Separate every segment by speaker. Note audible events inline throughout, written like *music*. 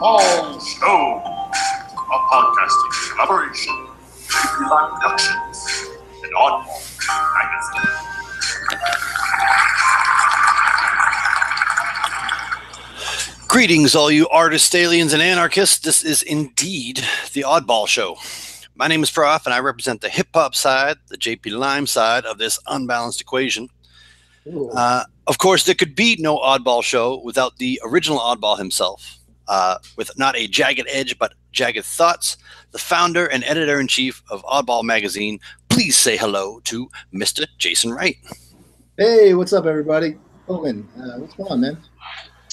Speaker 1: Oddball Show, a podcasting collaboration between Lime Productions and Oddball Magazine.
Speaker 2: Greetings, all you artists, aliens, and anarchists. This is indeed the Oddball Show. My name is Prof, and I represent the hip hop side, the JP Lime side of this unbalanced equation. Uh, of course, there could be no Oddball Show without the original Oddball himself, uh, with not a jagged edge, but jagged thoughts, the founder and editor in chief of Oddball Magazine. Please say hello to Mr. Jason Wright.
Speaker 3: Hey, what's up, everybody? Hogan, uh, what's going on, man?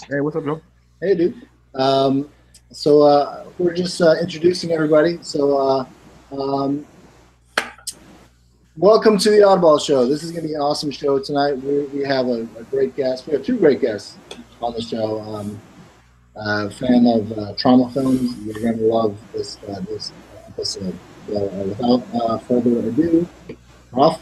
Speaker 4: Hey, what's up, Joe?
Speaker 3: Hey, dude. Um, so uh, we're just uh, introducing everybody. So uh, um, welcome to the Oddball Show. This is going to be an awesome show tonight. We, we have a, a great guest. We have two great guests on the show. Um, uh, fan of uh, Troma films, you're going to love this uh, this episode. So, uh, without uh, further ado, off.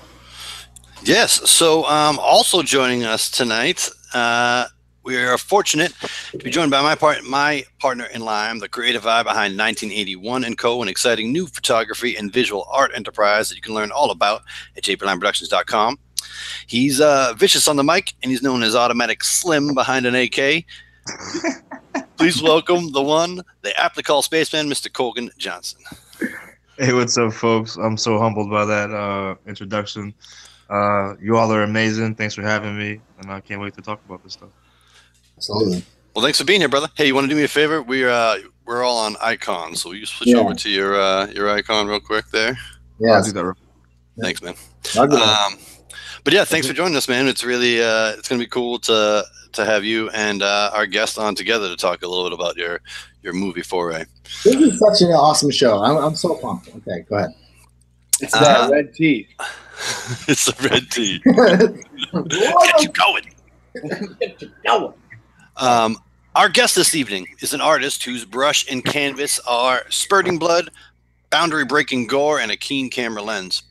Speaker 2: Yes. So, um, also joining us tonight, uh, we are fortunate to be joined by my part, my partner in Lime, the creative eye behind 1981 and Co., an exciting new photography and visual art enterprise that you can learn all about at jplimeproductions.com. He's uh, vicious on the mic, and he's known as Automatic Slim behind an AK. *laughs* Please welcome the one they aptly call Spaceman, Mr. Colgan Johnson.
Speaker 4: Hey, what's up, folks? I'm so humbled by that uh, introduction. Uh, you all are amazing. Thanks for having me, and I can't wait to talk about this stuff.
Speaker 3: Absolutely.
Speaker 2: Well, thanks for being here, brother. Hey, you want to do me a favor? We're uh, we're all on icon, so will you switch
Speaker 3: Yeah.
Speaker 2: over to your uh, your icon real quick there?
Speaker 4: I'll do that. real-
Speaker 2: Thanks, man. Um, but yeah, thanks for joining us, man. It's really uh, it's gonna be cool to to have you and uh, our guest on together to talk a little bit about your your movie foray.
Speaker 3: This is such an awesome show. I'm, I'm so pumped. Okay, go ahead.
Speaker 5: It's that
Speaker 2: Uh-huh.
Speaker 5: red tea. *laughs*
Speaker 2: it's the red tea. *laughs*
Speaker 3: What
Speaker 2: Get you going.
Speaker 5: No.
Speaker 2: Um, our guest this evening is an artist whose brush and canvas are spurting blood, boundary breaking gore, and a keen camera lens.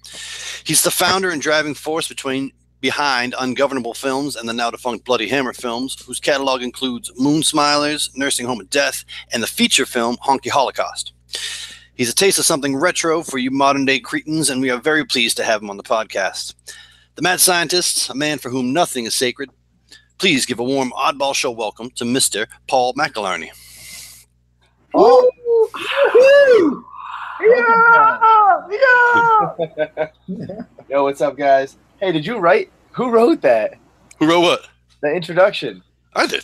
Speaker 2: He's the founder and driving force between behind Ungovernable Films and the now defunct Bloody Hammer Films, whose catalog includes Moon Smilers, Nursing Home of Death, and the feature film Honky Holocaust. He's a taste of something retro for you modern day cretins, and we are very pleased to have him on the podcast. The mad scientist, a man for whom nothing is sacred, please give a warm oddball show welcome to Mr. Paul McAlarney.
Speaker 3: Oh, yeah, yeah. *laughs*
Speaker 5: Yo, what's up, guys? Hey, did you write? Who wrote that?
Speaker 2: Who wrote what?
Speaker 5: The introduction.
Speaker 2: I did.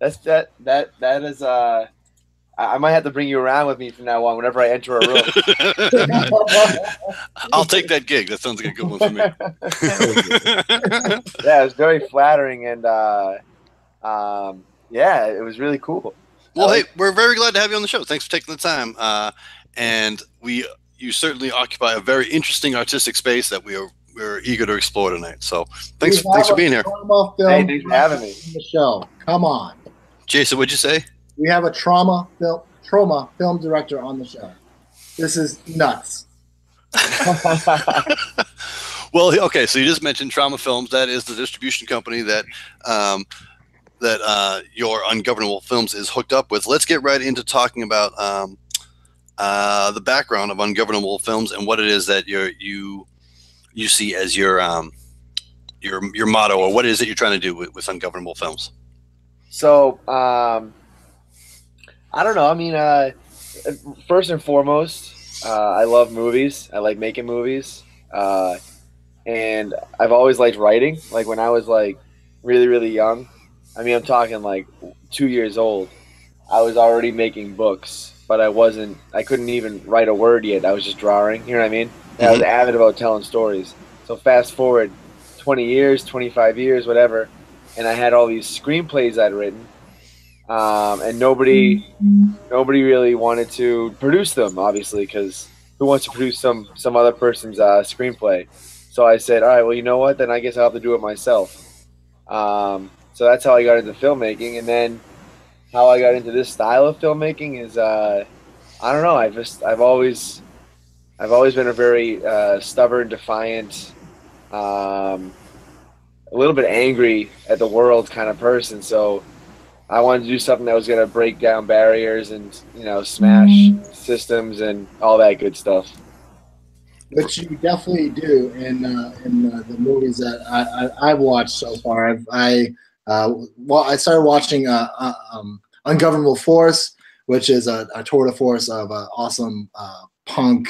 Speaker 5: That's that. That that is. Uh, I, I might have to bring you around with me from now on. Whenever I enter a room. *laughs* *laughs*
Speaker 2: I'll take that gig. That sounds like a good one for me. *laughs*
Speaker 5: yeah, it was very flattering, and uh, um, yeah, it was really cool.
Speaker 2: well, hey, we're very glad to have you on the show. Thanks for taking the time. Uh, and we, you certainly occupy a very interesting artistic space that we are we're eager to explore tonight. So thanks, thanks for being here,
Speaker 3: Troma film
Speaker 5: Hey, thanks for having me.
Speaker 3: on The show. Come on.
Speaker 2: Jason. What'd you say?
Speaker 3: We have a Troma film Troma film director on the show. This is nuts. *laughs* *laughs*
Speaker 2: Well, okay. So you just mentioned Troma Films. That is the distribution company that um, that uh, your Ungovernable Films is hooked up with. Let's get right into talking about um, uh, the background of Ungovernable Films and what it is that you're, you you see as your um, your your motto, or what is it you're trying to do with, with Ungovernable Films.
Speaker 5: So, um, I don't know. I mean, uh, first and foremost, uh, I love movies. I like making movies. Uh, and I've always liked writing. Like when I was like really, really young, I mean, I'm talking like two years old, I was already making books, but I wasn't, I couldn't even write a word yet. I was just drawing. You know what I mean? And I was avid about telling stories. So fast forward 20 years, 25 years, whatever and I had all these screenplays I'd written, um, and nobody nobody really wanted to produce them, obviously, because who wants to produce some some other person's uh, screenplay? So I said, all right, well, you know what? Then I guess I'll have to do it myself. Um, so that's how I got into filmmaking, and then how I got into this style of filmmaking is, uh, I don't know. I just I've always I've always been a very uh, stubborn, defiant. Um, a little bit angry at the world kind of person. So I wanted to do something that was gonna break down barriers and you know smash systems and all that good stuff.
Speaker 3: which you definitely do in uh, in uh, the movies that I, I, I've watched so far. I've, I uh, well, I started watching uh, uh, um, Ungovernable Force, which is a, a tour de force of uh, awesome uh, punk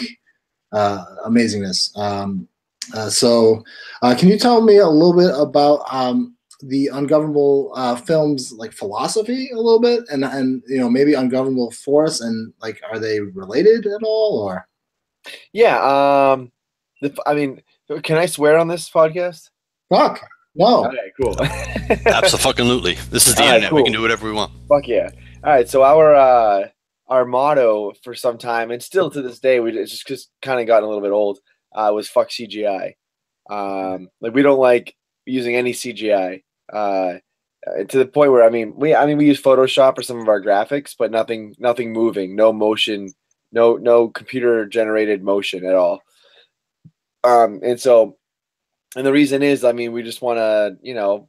Speaker 3: uh, amazingness. Um, uh, so, uh, can you tell me a little bit about um, the Ungovernable uh, films, like philosophy, a little bit, and and you know maybe Ungovernable Force, and like are they related at all, or?
Speaker 5: Yeah. Um. The, I mean, can I swear on this podcast?
Speaker 3: Fuck. No.
Speaker 5: Okay. Cool. *laughs*
Speaker 2: Absolutely. This is the
Speaker 5: All right,
Speaker 2: internet. We can do whatever we want.
Speaker 5: Fuck yeah. All right. So our uh our motto for some time, and still to this day, we it's just just kind of gotten a little bit old. Uh, was fuck CGI. Um, like we don't like using any CGI. Uh, to the point where I mean, we I mean we use Photoshop for some of our graphics, but nothing nothing moving, no motion, no no computer generated motion at all. Um, and so, and the reason is, I mean, we just want to you know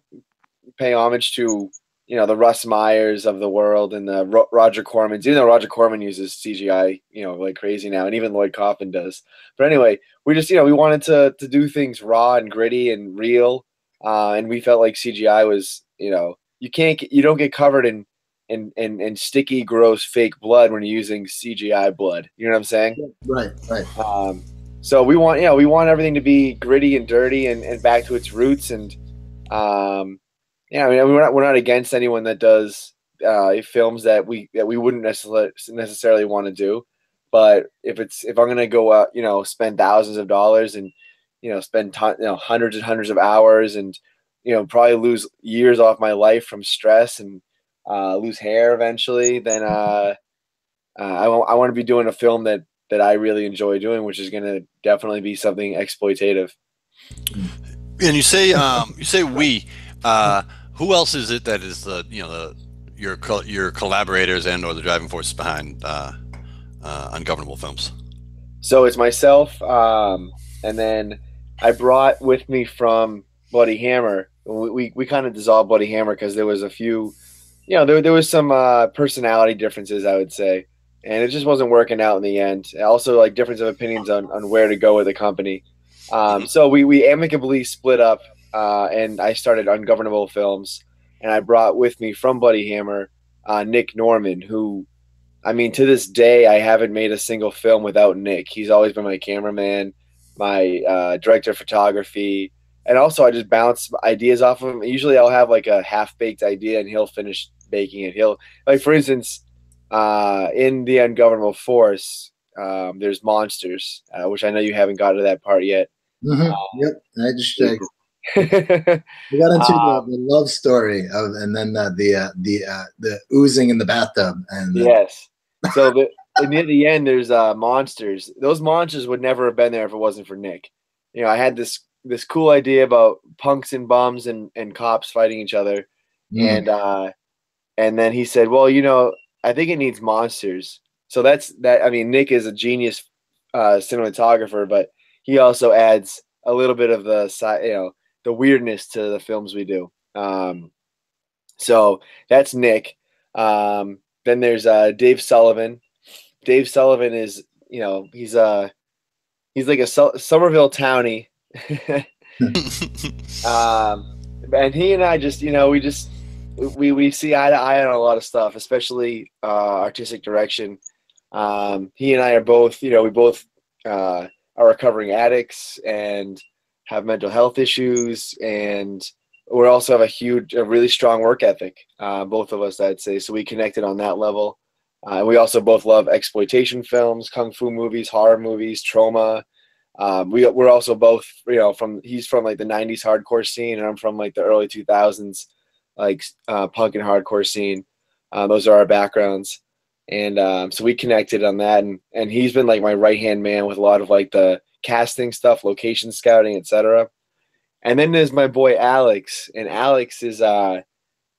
Speaker 5: pay homage to you know the Russ Meyers of the world and the Ro- Roger Cormans. Even though Roger Corman uses CGI, you know, like crazy now, and even Lloyd Kaufman does. But anyway, we just you know we wanted to to do things raw and gritty and real, uh, and we felt like CGI was you know you can't get- you don't get covered in in in, in sticky, gross, fake blood when you're using CGI blood. You know what I'm saying?
Speaker 3: Right. Right.
Speaker 5: Um, so we want, you know, we want everything to be gritty and dirty and, and back to its roots. And um, yeah, I mean, we're not we're not against anyone that does uh, films that we that we wouldn't necessarily necessarily want to do. But if it's if I'm gonna go out, you know, spend thousands of dollars and you know spend ton, you know hundreds and hundreds of hours and you know probably lose years off my life from stress and uh, lose hair eventually, then uh, uh, I—I want to be doing a film that that I really enjoy doing, which is going to definitely be something exploitative.
Speaker 2: And you say um, you say we. Uh, who else is it that is the you know the your your collaborators and or the driving force behind uh, uh, ungovernable films?
Speaker 5: So it's myself, um, and then I brought with me from Bloody Hammer. We we, we kind of dissolved Bloody Hammer because there was a few, you know, there there was some uh, personality differences, I would say, and it just wasn't working out in the end. Also, like difference of opinions on, on where to go with the company. Um, so we we amicably split up, uh, and I started Ungovernable Films, and I brought with me from Bloody Hammer uh, Nick Norman, who I mean, to this day, I haven't made a single film without Nick. He's always been my cameraman, my uh, director of photography, and also I just bounce ideas off of him. Usually, I'll have like a half baked idea, and he'll finish baking it. He'll like, for instance, uh, in the Ungovernable Force, um, there's monsters, uh, which I know you haven't got to that part yet.
Speaker 3: Mhm.
Speaker 5: Uh,
Speaker 3: yep. I just *laughs* we got into
Speaker 5: Um,
Speaker 3: the, the love story of, and then uh, the uh, the uh, the oozing in the bathtub, and
Speaker 5: yes. So the, and near the end, there's uh, monsters. Those monsters would never have been there if it wasn't for Nick. You know, I had this this cool idea about punks and bums and, and cops fighting each other,
Speaker 3: Mm.
Speaker 5: and uh, and then he said, "Well, you know, I think it needs monsters." So that's that. I mean, Nick is a genius uh, cinematographer, but he also adds a little bit of the side, you know, the weirdness to the films we do. Um, so that's Nick. Um, then there's uh, Dave Sullivan. Dave Sullivan is, you know, he's uh he's like a Su- Somerville townie. *laughs* um, and he and I just, you know, we just we we see eye to eye on a lot of stuff, especially uh, artistic direction. Um, he and I are both, you know, we both uh, are recovering addicts and have mental health issues, and we also have a huge, a really strong work ethic. Uh, both of us, I'd say. So we connected on that level. Uh, we also both love exploitation films, kung fu movies, horror movies, Troma. Um, we we're also both, you know, from he's from like the '90s hardcore scene, and I'm from like the early 2000s, like uh, punk and hardcore scene. Uh, those are our backgrounds, and um, so we connected on that. And and he's been like my right hand man with a lot of like the casting stuff, location scouting, etc. And then there's my boy Alex, and Alex is uh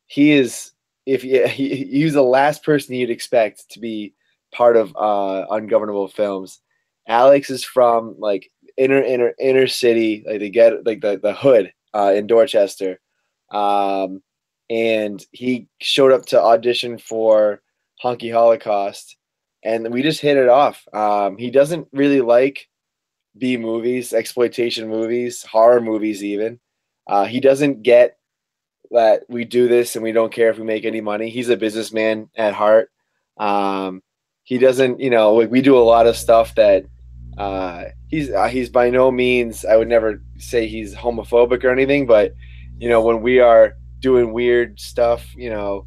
Speaker 5: he is if you, he, he's the last person you'd expect to be part of uh ungovernable films. Alex is from like inner inner inner city, like they get like the the hood uh in Dorchester. Um and he showed up to audition for Honky Holocaust, and we just hit it off. Um, he doesn't really like B movies, exploitation movies, horror movies, even. Uh, he doesn't get that we do this and we don't care if we make any money. He's a businessman at heart. Um, he doesn't, you know, like we do a lot of stuff that uh, he's uh, he's by no means. I would never say he's homophobic or anything, but you know, when we are doing weird stuff, you know,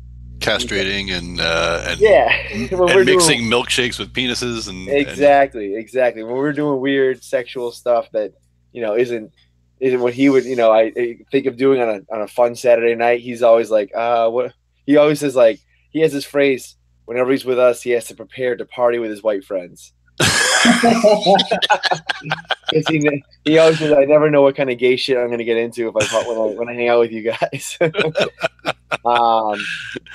Speaker 2: castrating and uh, and
Speaker 5: yeah,
Speaker 2: and *laughs* mixing doing, milkshakes with penises and
Speaker 5: exactly, and, exactly. When we're doing weird sexual stuff that you know isn't isn't what he would you know I, I, think of doing on a on a fun Saturday night. He's always like, uh, what? He always says like he has this phrase whenever he's with us, he has to prepare to party with his white friends. *laughs* he, he always says, I never know what kind of gay shit I'm going to get into if I when, I when I hang out with you guys. *laughs* um,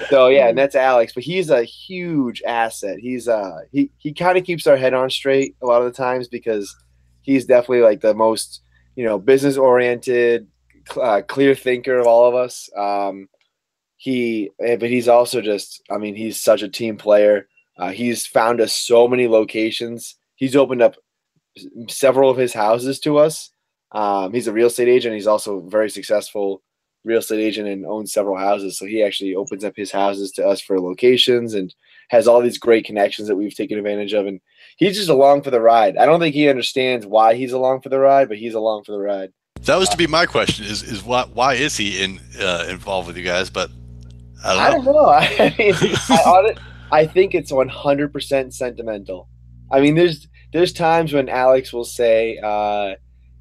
Speaker 5: so yeah, and that's Alex, but he's a huge asset. He's uh he he kind of keeps our head on straight a lot of the times because he's definitely like the most you know business oriented, uh, clear thinker of all of us. Um, he eh, but he's also just i mean he's such a team player uh, he's found us so many locations he's opened up several of his houses to us. Um, he's a real estate agent. He's also a very successful real estate agent and owns several houses. So he actually opens up his houses to us for locations and has all these great connections that we've taken advantage of. And he's just along for the ride. I don't think he understands why he's along for the ride but he's along for the ride.
Speaker 2: That was to be my question is is why why is he in uh, involved with you guys? But
Speaker 5: I don't know. I, don't know. *laughs* I mean, I, I think it's 100% sentimental. I mean, there's there's times when Alex will say, uh,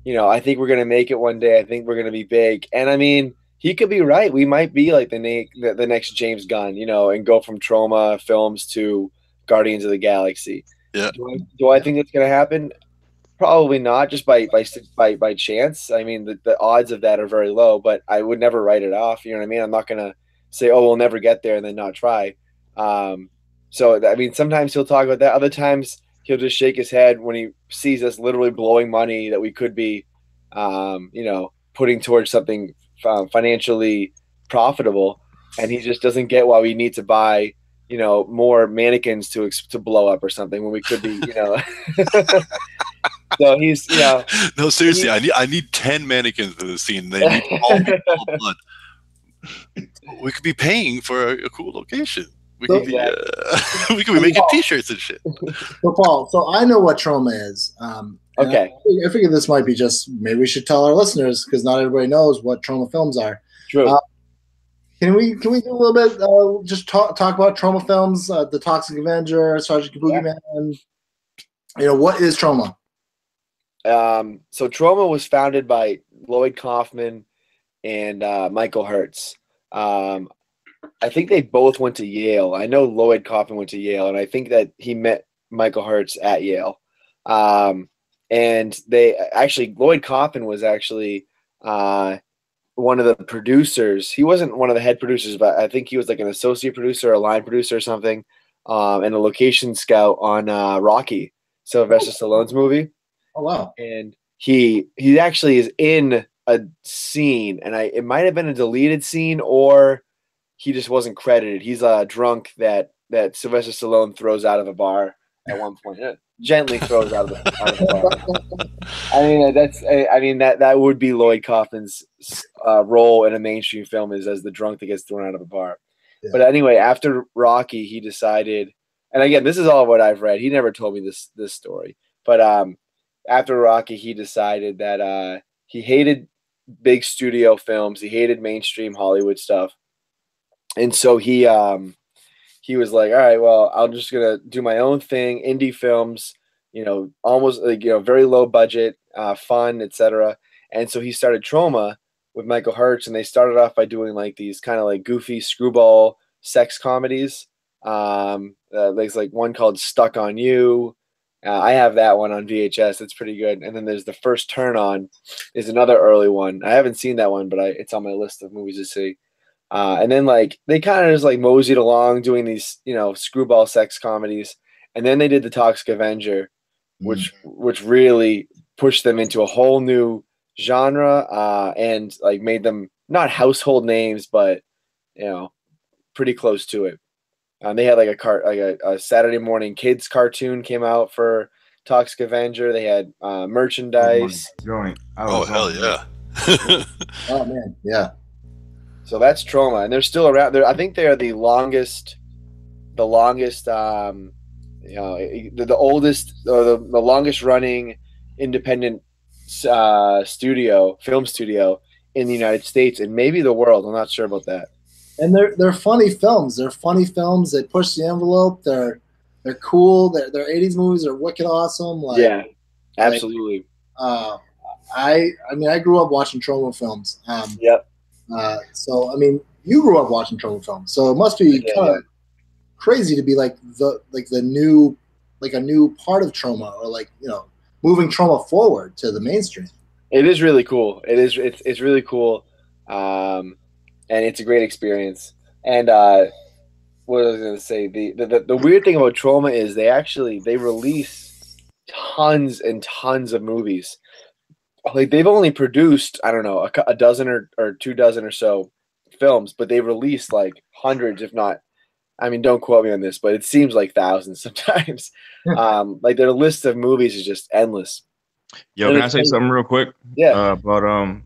Speaker 5: you know, I think we're gonna make it one day. I think we're gonna be big, and I mean, he could be right. We might be like the na- the, the next James Gunn, you know, and go from Troma films to Guardians of the Galaxy.
Speaker 2: Yeah.
Speaker 5: Do I, do I think it's gonna happen? Probably not, just by by by, by chance. I mean, the, the odds of that are very low, but I would never write it off. You know what I mean? I'm not gonna say, "Oh, we'll never get there," and then not try. Um, so I mean, sometimes he'll talk about that. Other times he'll just shake his head when he sees us literally blowing money that we could be, um, you know, putting towards something um, financially profitable, and he just doesn't get why we need to buy, you know, more mannequins to to blow up or something when we could be, you know. *laughs* so he's, you know.
Speaker 2: No, seriously, I need I need ten mannequins for the scene. They need all, all *laughs* blood we could be paying for a, a cool location. We so, could be, uh, *laughs* we could be making T-shirts and shit. *laughs*
Speaker 3: So Paul, so I know what Troma is. Um,
Speaker 5: okay,
Speaker 3: I, I figure this might be just maybe we should tell our listeners because not everybody knows what Troma films are.
Speaker 5: True. Uh,
Speaker 3: can we can we do a little bit uh, just talk talk about Troma films, uh, the Toxic Avenger, Sergeant Kabuki yeah. Man? You know what is Troma?
Speaker 5: Um, so Troma was founded by Lloyd Kaufman and uh, Michael Hertz. Um, I think they both went to Yale. I know Lloyd Kaufman went to Yale, and I think that he met Michael Herz at Yale. Um, and they actually, Lloyd Kaufman was actually uh, one of the producers. He wasn't one of the head producers, but I think he was like an associate producer, a line producer, or something, um, and a location scout on uh, Rocky, Sylvester Stallone's movie.
Speaker 3: Oh wow!
Speaker 5: And he he actually is in a scene, and I it might have been a deleted scene or he just wasn't credited. He's a drunk that that Sylvester Stallone throws out of a bar at one point. Gently throws out of the, out of the bar. *laughs* I mean, that's I mean that that would be Lloyd Kaufman's uh, role in a mainstream film is as the drunk that gets thrown out of a bar. Yeah. But anyway, after Rocky, he decided, and again, this is all what I've read. He never told me this this story, but um, after Rocky, he decided that uh, he hated big studio films. He hated mainstream Hollywood stuff. And so he um he was like, "All right, well, I'm just to do my own thing, indie films, you know, almost like, you know, very low budget, uh, fun, etc." And so he started Troma with Michael Herz and they started off by doing like these kind of like goofy screwball sex comedies. Um, uh, there's like one called Stuck on You, uh, I have that one on VHS. It's pretty good. And then there's the first turn on is another early one. I haven't seen that one, but I, it's on my list of movies to see. Uh, and then like they kind of just like moseyed along doing these, you know, screwball sex comedies. And then they did the Toxic Avenger, which mm. which really pushed them into a whole new genre uh, and like made them not household names, but you know, pretty close to it. Um, they had like a car, like a, a Saturday morning kids cartoon came out for Toxic Avenger. They had uh, merchandise.
Speaker 4: Joint.
Speaker 2: Oh hell yeah! *laughs*
Speaker 3: Oh man, yeah.
Speaker 5: So that's Troma, and they're still around. They're, I think they are the longest, the longest, um, you know, the, the oldest or the, the longest running independent uh, studio, film studio in the United States and maybe the world. I'm not sure about that.
Speaker 3: And they're they're funny films. They're funny films. They push the envelope. They're they're cool. Their their '80s movies are wicked awesome. Like,
Speaker 5: yeah, absolutely.
Speaker 3: Uh, I I mean I grew up watching Troma films. Um,
Speaker 5: Yep.
Speaker 3: Uh, so I mean you grew up watching Troma films. So it must be
Speaker 5: Yeah,
Speaker 3: kind
Speaker 5: yeah.
Speaker 3: crazy to be like the like the new like a new part of Troma or like you know moving Troma forward to the mainstream.
Speaker 5: It is really cool. It is. It's, it's really cool, um, and it's a great experience. And uh, what was I going to say? The, the the the weird thing about Troma is they actually they release tons and tons of movies. Like they've only produced I don't know a, a dozen or, or two dozen or so films, but they released like hundreds, if not. I mean, don't quote me on this, but it seems like thousands *laughs* sometimes. um, like their list of movies is just endless.
Speaker 4: Yo, can I say something real quick?
Speaker 5: Yeah.
Speaker 4: Uh, but um,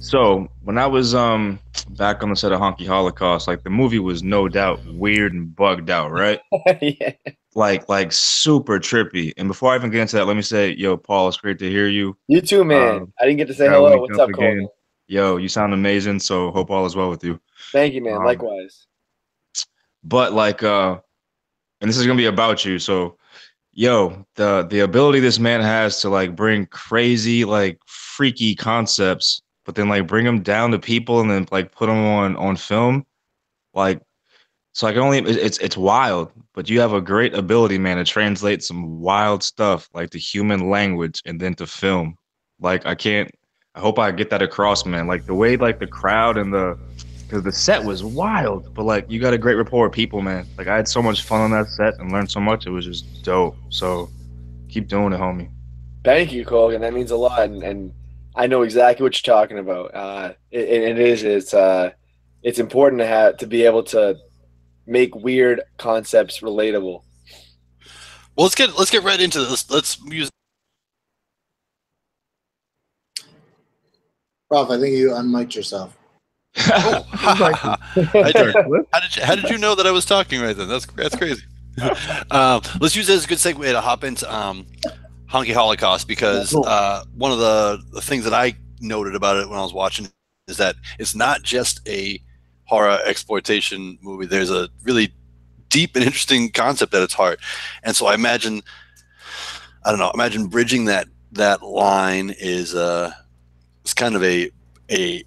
Speaker 4: so when I was um back on the set of Honky Holocaust, like the movie was no doubt weird and bugged out, right? *laughs*
Speaker 5: yeah.
Speaker 4: like like super trippy. And before I even get into that, let me say, yo, Paul, it's great to hear you.
Speaker 5: You too, man.
Speaker 4: Um,
Speaker 5: I didn't get to say hello. What's
Speaker 4: up
Speaker 5: up, Cole?
Speaker 4: Yo, you sound amazing. So hope all is well with you.
Speaker 5: Thank you, man.
Speaker 4: Um,
Speaker 5: Likewise.
Speaker 4: but like uh and this is gonna be about you so yo the the ability this man has to like bring crazy like freaky concepts but then like bring them down to people and then like put them on on film like so I can only it's it's wild but you have a great ability man to translate some wild stuff like to human language and then to film like I can't I hope I get that across man like the way like the crowd and the because the set was wild. But like, you got a great rapport with people, man. Like, I had so much fun on that set and learned so much. It was just dope. So, keep doing it, homie.
Speaker 5: Thank you, Colgan. That means a lot, and, and I know exactly what you're talking about. Uh, it, it is. It's uh, it's important to have to be able to make weird concepts relatable.
Speaker 2: Well, let's get let's get right into this. Let's use.
Speaker 3: Ralph, I think you unmiked yourself.
Speaker 2: Oh, I did. How did you, how did you know that I was talking right then? That's that's crazy. *laughs* um, let's use it as a good segue to hop into um, Honky Holocaust because
Speaker 3: Cool.
Speaker 2: uh, one of the, the things that I noted about it when I was watching is that it's not just a horror exploitation movie. There's a really deep and interesting concept at its heart, and so I imagine, I don't know, imagine bridging that that line is uh, it's kind of a a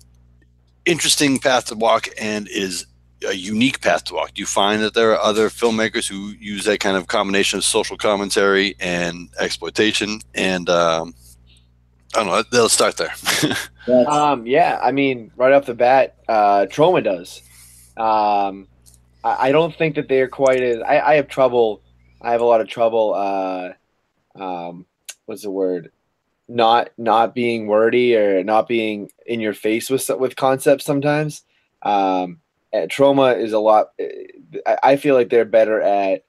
Speaker 2: interesting path to walk and is a unique path to walk. Do you find that there are other filmmakers who use that kind of combination of social commentary and exploitation? And um, I don't know. They'll start there. *laughs*
Speaker 5: Um, yeah, I mean, right off the bat, uh, Troma does. Um, I, I don't think that they're quite as. I, I have trouble. I have a lot of trouble. Uh, um, what's the word? Not not being wordy or not being in your face with with concepts sometimes. Um, and Troma is a lot. Eh, I, I feel like they're better at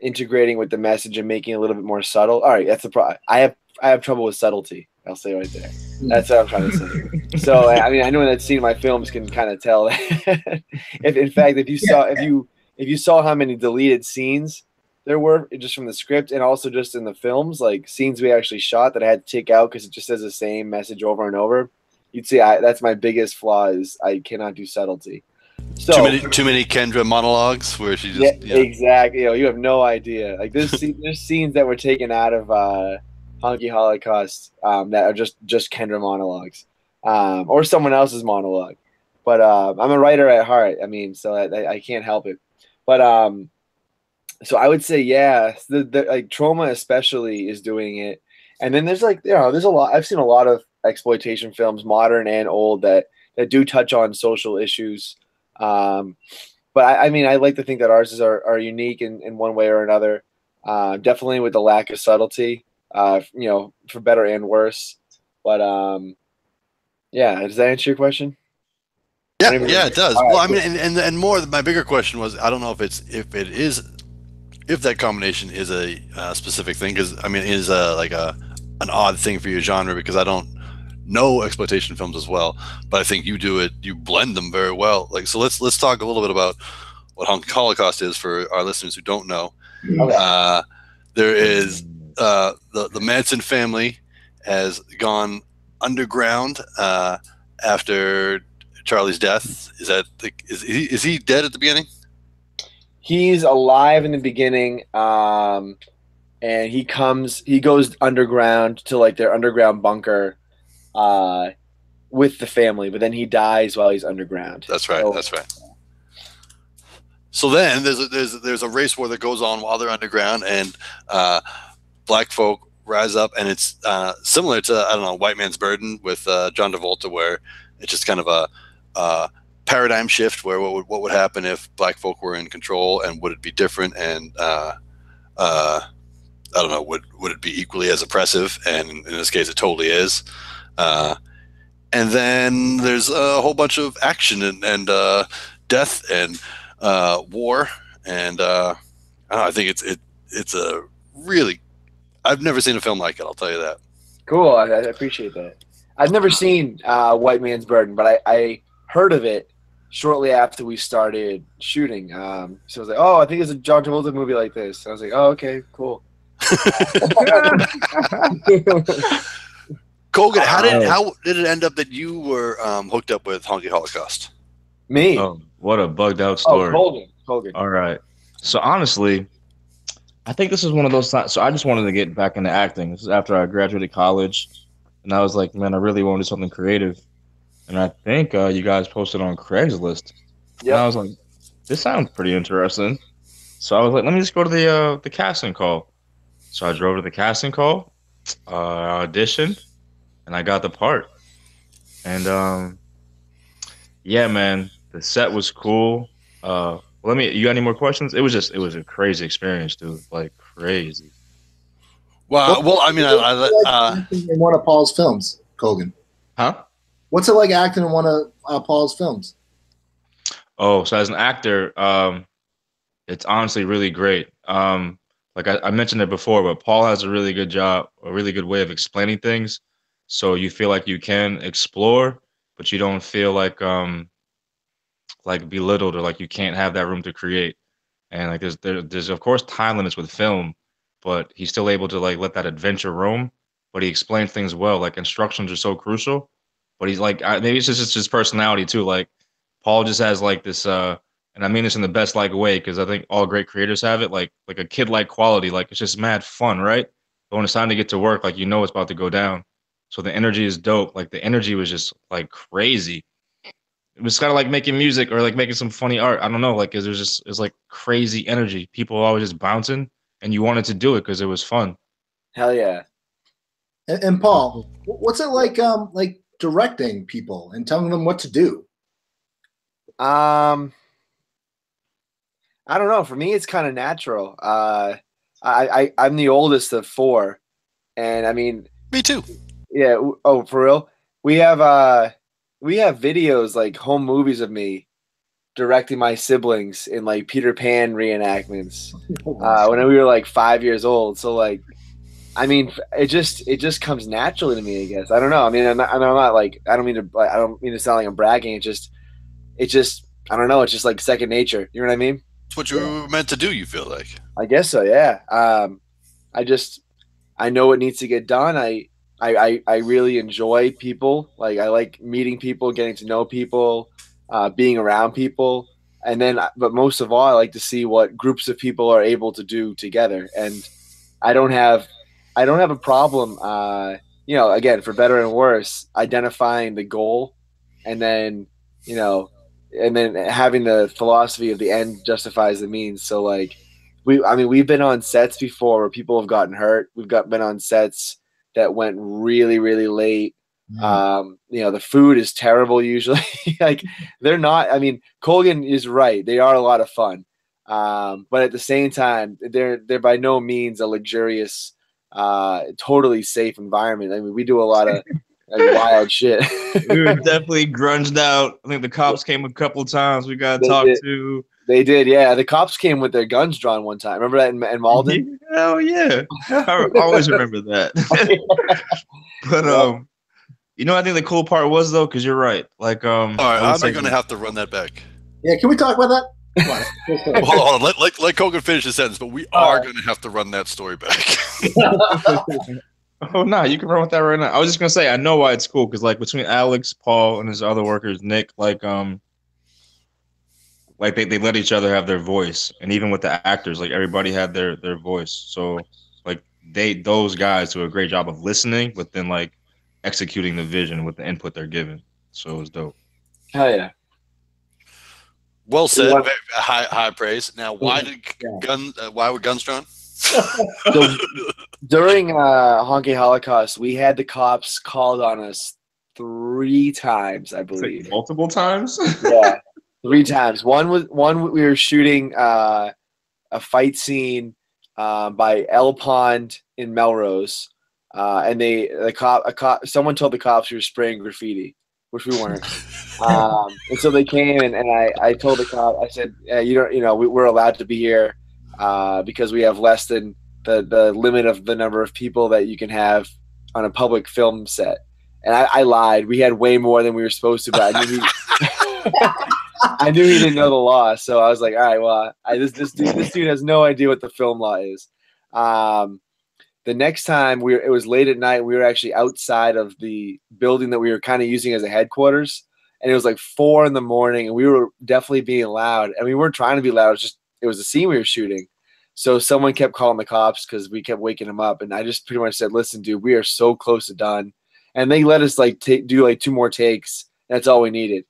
Speaker 5: integrating with the message and making it a little bit more subtle. All right, that's the problem. I have I have trouble with subtlety. I'll say right there. That's what I'm trying to say. *laughs* So I mean, I know that seen my films can kind of tell. *laughs* if in fact, if you saw if you if you saw how many deleted scenes there were just from the script and also just in the films, like scenes we actually shot that I had to take out because it just says the same message over and over, you'd see I, that's my biggest flaw is I cannot do subtlety. So
Speaker 2: too many too many Kendra monologues where she just
Speaker 5: yeah, exactly. You know, you have no idea. Like there's *laughs* scene- there's scenes that were taken out of uh, Honky Holocaust um, that are just just Kendra monologues, um, or someone else's monologue. But uh, I'm a writer at heart. I mean, so I, I- I can't help it. But um, so I would say, yeah, the, the like Troma especially is doing it. And then there's like you know, there's a lot. I've seen a lot of exploitation films, modern and old, that that do touch on social issues. Um, but I, I mean, I like to think that ours is are, are unique in, in one way or another. Uh, definitely with the lack of subtlety, uh, you know, for better and worse. But um, yeah, does that answer your question?
Speaker 2: Yeah, yeah, it does.
Speaker 5: All
Speaker 2: well,
Speaker 5: right,
Speaker 2: I mean, and, and and more. My bigger question was, I don't know if it's if it is, if that combination is a uh, specific thing, because I mean, it is a like a an odd thing for your genre because I don't know exploitation films as well, but I think you do it. You blend them very well. Like, so let's let's talk a little bit about what Hol- Holocaust is for our listeners who don't know.
Speaker 5: Okay.
Speaker 2: Uh, there is uh, the the Manson family has gone underground uh, after Charlie's death. Is that the, is he is he dead at the beginning?
Speaker 5: he's alive in the beginning um and he comes he goes underground to like their underground bunker uh with the family but then he dies while he's underground
Speaker 2: That's right.
Speaker 5: So-
Speaker 2: That's right. So then there's a, there's there's a race war that goes on while they're underground, and uh, black folk rise up, and it's uh, similar to I don't know White Man's Burden with uh, John Travolta, where it's just kind of a uh, paradigm shift where what would what would happen if black folk were in control, and would it be different? And uh, uh, I don't know, would would it be equally as oppressive? And in this case, it totally is. Uh, and then there's a whole bunch of action and, and uh, death and uh, war, and uh, I, know, I think it's it it's a really I've never seen a film like it. I'll tell you that.
Speaker 5: cool i, I appreciate that i've never seen uh white man's burden but i i heard of it shortly after we started shooting um so i was like oh i think it's a john travolta movie like this i was like oh okay cool *laughs* *laughs* *laughs*
Speaker 2: Colgan, how did
Speaker 4: Oh.
Speaker 2: how did it end up that you were um, hooked up with Honky Holocaust?
Speaker 5: me
Speaker 4: Oh, what a bugged out
Speaker 5: oh
Speaker 4: story.
Speaker 5: Colgan. Colgan.
Speaker 4: All right. So honestly, I think this is one of those times. So I just wanted to get back into acting. This is after I graduated college, and I was like, man, I really want to do something creative. And I think uh, you guys posted on Craigslist. And
Speaker 5: Yep.
Speaker 4: I was like, this sounds pretty interesting. So I was like, let me just go to the uh, the casting call. So I drove to the casting call, uh, auditioned, and I got the part. And um, yeah, man, the set was cool. Uh, let me. You got any more questions? It was just, it was a crazy experience, dude. Like crazy.
Speaker 2: Well, well, I mean, I, I, uh,
Speaker 3: in one of Paul's films, Colgan.
Speaker 4: Huh?
Speaker 3: What's it like acting in one of uh, Paul's films?
Speaker 4: Oh, so as an actor, um, it's honestly really great. Um, like I, I mentioned it before, but Paul has a really good job, a really good way of explaining things. So you feel like you can explore, but you don't feel like um, like belittled or like you can't have that room to create. And like there's there, there's of course time limits with film, but he's still able to like let that adventure roam. But he explains things well. Like instructions are so crucial. But he's like I, maybe it's just it's his personality too. Like Paul just has like this uh and I mean this in the best like way because I think all great creators have it, like like a kid like quality. Like it's just mad fun, right? But when it's time to get to work, like you know it's about to go down. So the energy is dope. Like the energy was just like crazy. It was kind of like making music or like making some funny art. I don't know, Like it was just it's like crazy energy. People always just bouncing, and you wanted to do it because it was fun.
Speaker 5: Hell yeah.
Speaker 3: And, and Paul, what's it like? Um, like directing people and telling them what to do.
Speaker 5: Um, I don't know. For me, it's kind of natural. Uh, I, I I'm the oldest of four, and I mean,
Speaker 2: me too.
Speaker 5: Yeah. Oh, for real? We have uh, we have videos like home movies of me directing my siblings in like Peter Pan reenactments *laughs* uh, when we were like five years old. So like, I mean, it just it just comes naturally to me. I guess I don't know. I mean, I'm not, I'm not like I don't mean to I don't mean to sound like I'm bragging. It just it just I don't know. It's just like second nature. You know what I mean?
Speaker 2: It's what you were meant to do. You feel like.
Speaker 5: I guess so. Yeah. Um, I just I know it needs to get done. I I I, I really enjoy people. Like I like meeting people, getting to know people, uh, being around people, and then but most of all, I like to see what groups of people are able to do together. And I don't have I don't have a problem. Uh, you know, again, for better and worse, identifying the goal, and then you know, and then having the philosophy of the end justifies the means. So like we I mean we've been on sets before where people have gotten hurt. We've got been on sets that went really really late. Um, you know the food is terrible usually. *laughs* like they're not. I mean Colgan is right. They are a lot of fun, um, but at the same time they're they're by no means a luxurious, uh, totally safe environment. I mean we do a lot of *laughs* like wild shit.
Speaker 4: we were definitely grunged out. I think the cops *laughs* came a couple times. We got
Speaker 5: They
Speaker 4: talked to.
Speaker 5: They did, yeah. The cops came with their guns drawn one time. Remember that in, in Malden? *laughs*
Speaker 4: Hell yeah. I always remember that. *laughs* but um you know, I think the cool part was though, because you're right. Like, um,
Speaker 2: All right,
Speaker 4: I
Speaker 2: I'm
Speaker 4: was
Speaker 2: not
Speaker 4: thinking-
Speaker 2: going to have to run that back.
Speaker 3: Yeah, can we talk about that?
Speaker 2: Well, *laughs* hold on, hold on. Let, let, let Colgan finish the sentence, but we
Speaker 3: All
Speaker 2: are
Speaker 3: right.
Speaker 2: going to have to run that story back.
Speaker 4: Oh no, you can run with that right now. I was just gonna say I know why it's cool because like between Alex, Paul, and his other workers, Nick, like um, like they, they let each other have their voice, and even with the actors, like everybody had their their voice. So like they those guys do a great job of listening, but then like executing the vision with the input they're given. So it was dope.
Speaker 5: Hell yeah.
Speaker 2: well said.
Speaker 5: want-
Speaker 2: High, high praise. Now, why did
Speaker 3: Yeah.
Speaker 2: gun? Uh, why were guns drawn? *laughs*
Speaker 5: So during uh, Honky Holocaust, we had the cops called on us three times, I
Speaker 4: It's like
Speaker 5: believe.
Speaker 4: multiple times. *laughs*
Speaker 5: yeah, three times. One was one we were shooting uh, a fight scene uh, by Ell Pond in Melrose, uh, and they the cop a cop someone told the cops we were spraying graffiti, which we weren't. *laughs* um, and so they came and, and I, I told the cop I said uh, you don't you know we, we're allowed to be here uh, because we have less than the the limit of the number of people that you can have on a public film set. And I, I lied. We had way more than we were supposed to, but I *laughs* *laughs* I knew he didn't know the law, so I was like, all right, well, I, this this dude this dude has no idea what the film law is. Um, the next time we were, it was late at night. We were actually outside of the building that we were kind of using as a headquarters, and it was like four in the morning, and we were definitely being loud. And we weren't trying to be loud. It was just it was a scene we were shooting. So someone kept calling the cops because we kept waking them up, and I just pretty much said, "Listen, dude, we are so close to done." And they let us like take do like two more takes. That's all we needed.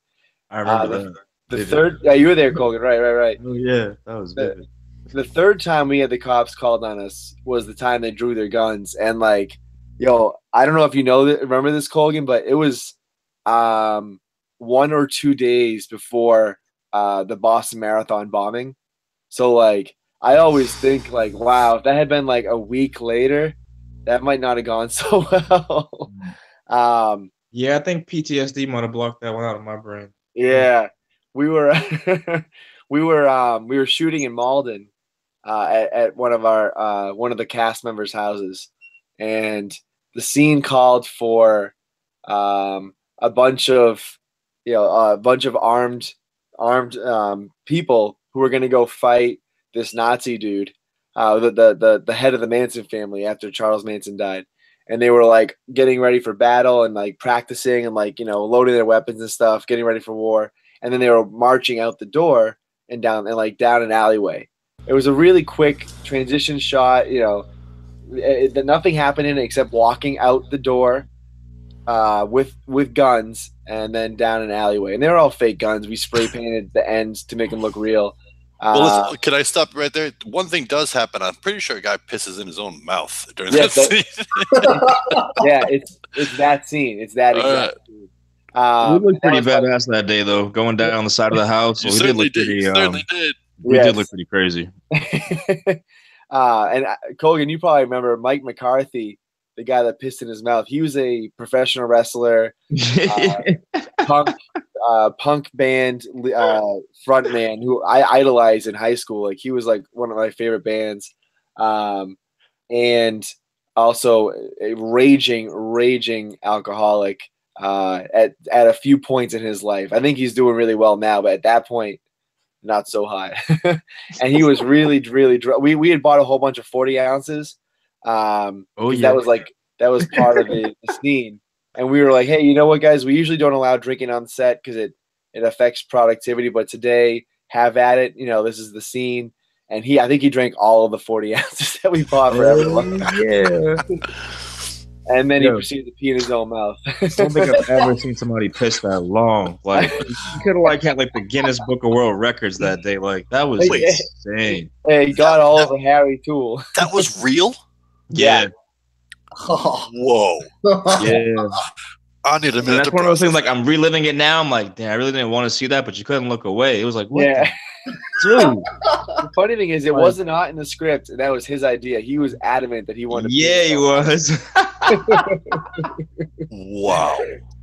Speaker 4: I remember
Speaker 5: Uh,
Speaker 4: that.
Speaker 5: The
Speaker 4: Vivid.
Speaker 5: third, yeah, you were there, Colgan. Right, right, right.
Speaker 4: Oh yeah, that was
Speaker 5: The- The third time we had the cops called on us was the time they drew their guns, and like, yo, I don't know if you know that, remember this, Colgan, but it was um one or two days before uh the Boston Marathon bombing. So like, I always think like, wow, if that had been like a week later, that might not have gone *laughs* so well. um,
Speaker 4: Yeah, I think PTSD might have blocked that one out of my brain.
Speaker 5: Yeah, we were *laughs* we were um we were shooting in Malden uh, at, at one of our uh, one of the cast members' houses, and the scene called for um, a bunch of you know a bunch of armed armed um, people who were going to go fight this Nazi dude, uh, the, the the the head of the Manson family after Charles Manson died. And they were like getting ready for battle and like practicing and like you know loading their weapons and stuff, getting ready for war. And then they were marching out the door and down and like down an alleyway. It was a really quick transition shot. You know, it, it- nothing happened in it except walking out the door uh, with with guns and then down an alleyway. And they were all fake guns. We spray painted the ends to make them look real.
Speaker 2: Well,
Speaker 5: Uh,
Speaker 2: listen, can I stop right there? One thing does happen. I'm pretty sure a guy pisses in his own mouth during
Speaker 5: Yeah,
Speaker 2: that
Speaker 5: that-
Speaker 2: scene. *laughs*
Speaker 5: yeah, it's it's that scene. It's that exact scene. Um,
Speaker 4: we looked pretty
Speaker 5: that was
Speaker 4: badass that day, though, going down the side of the house.
Speaker 2: you
Speaker 4: we did
Speaker 2: certainly
Speaker 4: look
Speaker 2: did.
Speaker 4: pretty.
Speaker 2: You
Speaker 4: Um,
Speaker 2: certainly did.
Speaker 4: we
Speaker 5: Yes.
Speaker 4: did look pretty crazy. *laughs*
Speaker 5: uh, and uh, Colgan, you probably remember Mike McCarthy, the guy that pissed in his mouth. He was a professional wrestler, *laughs* punk, uh, punk band uh, frontman who I idolized in high school. Like he was like one of my favorite bands, um, and also a raging, raging alcoholic. Uh, at at a few points in his life, I think he's doing really well now, but at that point, not so high. *laughs* and he was really, really drunk. We we had bought a whole bunch of forty ounces. Um,
Speaker 4: Oh, yeah.
Speaker 5: that was like that was part of the, the *laughs* scene. And we were like, hey, you know what, guys? We usually don't allow drinking on set because it it affects productivity. But today, have at it. You know, this is the scene. And he, I think he drank all of the forty *laughs* ounces that we bought for everyone.
Speaker 4: yeah.
Speaker 5: And then he proceeded to pee in his own mouth. *laughs*
Speaker 4: I don't think I've ever seen somebody piss that long. Like you could have like had like the Guinness Book of World Records that day. Like that was
Speaker 5: Yeah.
Speaker 4: insane.
Speaker 5: hey, he got all over Harry Tool. *laughs*
Speaker 2: That was real.
Speaker 4: Yeah,
Speaker 3: Oh. *laughs*
Speaker 2: Whoa!
Speaker 4: yeah.
Speaker 2: I need a
Speaker 4: And that's
Speaker 2: to
Speaker 4: one of those things. Like I'm reliving it now. I'm like, damn, I really didn't want to see that, but you couldn't look away. It was like, what?
Speaker 5: Yeah.
Speaker 4: Dude,
Speaker 5: The funny thing is, it
Speaker 3: Right.
Speaker 5: wasn't not in the script. and That was his idea. He was adamant that he wanted. to
Speaker 4: yeah,
Speaker 5: in
Speaker 4: he was. *laughs*
Speaker 2: Wow.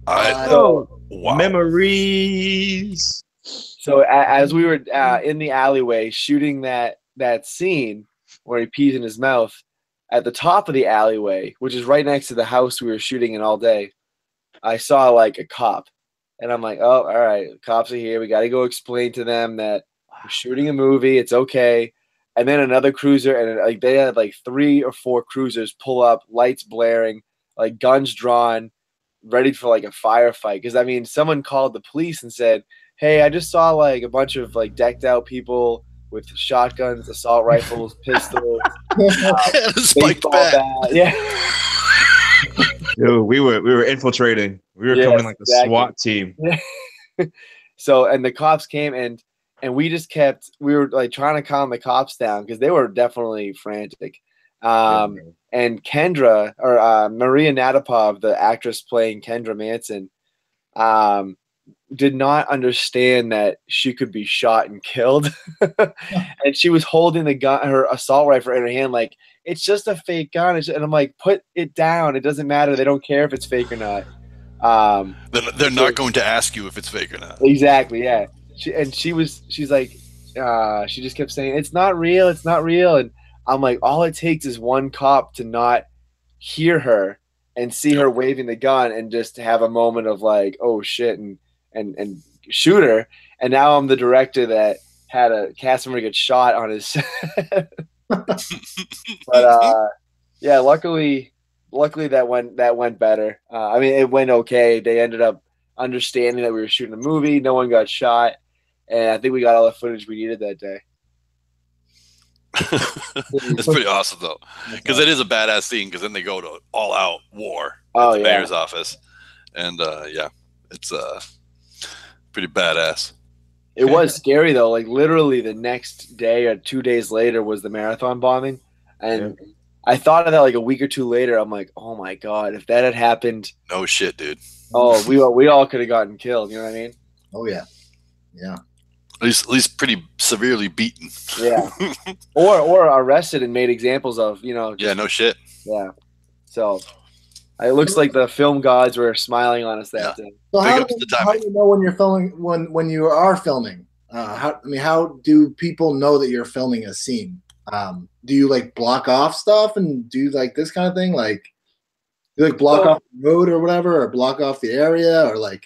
Speaker 2: I,
Speaker 3: Uh,
Speaker 4: oh,
Speaker 2: wow.
Speaker 4: memories.
Speaker 5: So a, as we were uh, in the alleyway shooting that that scene where he pees in his mouth, at the top of the alleyway, which is right next to the house we were shooting in all day, I saw like a cop, and I'm like, oh, all right, cops are here. We got to go explain to them that we're shooting a movie. It's okay. And then another cruiser, and like they had like three or four cruisers pull up, lights blaring, like guns drawn, ready for like a firefight. Because I mean, someone called the police and said, "Hey, I just saw like a bunch of like decked out people with shotguns, assault rifles, *laughs* pistols, *laughs* uh,
Speaker 2: Spiked
Speaker 5: baseball
Speaker 2: bat.
Speaker 5: bat." Yeah, *laughs*
Speaker 4: Dude, we were we were infiltrating. We were
Speaker 5: Yes,
Speaker 4: coming like the
Speaker 5: exactly.
Speaker 4: SWAT team.
Speaker 5: so and the cops came and and we just kept we were like trying to calm the cops down because they were definitely frantic. Um, and Kendra or uh, Maria Natapov, the actress playing Kendra Manson, um, did not understand that she could be shot and killed, *laughs* and she was holding the gun, her assault rifle in her hand, like it's just a fake gun. And I'm like, put it down. It doesn't matter. They don't care if it's fake or not. Um,
Speaker 2: They're, they're not going to ask you if it's fake or not.
Speaker 5: Exactly, yeah. She and she was she's like uh she just kept saying it's not real, it's not real. And I'm like all it takes is one cop to not hear her and see her waving the gun and just have a moment of like oh shit and and and shoot her. And now I'm the director that had a cast member get shot on his *laughs* but uh yeah luckily luckily that went that went better. Uh, i mean it went okay. They ended up understanding that we were shooting a movie. No one got shot and i think we got all the footage we needed that day *laughs*
Speaker 2: it's pretty awesome though, because it is a badass scene. Because then they go to all out war
Speaker 5: Oh,
Speaker 2: at the
Speaker 5: yeah.
Speaker 2: mayor's office, and uh, yeah, it's uh, pretty badass.
Speaker 5: it was scary though like literally the next day or two days later was the marathon bombing and i thought of that like a week or two later i'm like oh my god if that had happened
Speaker 2: No shit, dude.
Speaker 5: oh we, all- we all could have gotten killed you know what i mean
Speaker 3: Oh yeah, yeah.
Speaker 2: At least, at least pretty severely beaten.
Speaker 5: yeah *laughs* or or arrested and made examples of you know
Speaker 2: Yeah, no shit.
Speaker 5: Yeah. So it looks like the film gods were smiling on us that day.
Speaker 3: So
Speaker 2: Big
Speaker 3: how do,
Speaker 2: to
Speaker 3: how do you know when you're filming when when you are filming? Uh, how I mean, how do people know that you're filming a scene? Um, do you like block off stuff and do like this kind of thing? Like, you like block
Speaker 5: So-
Speaker 3: off the road or whatever, or block off the area, or like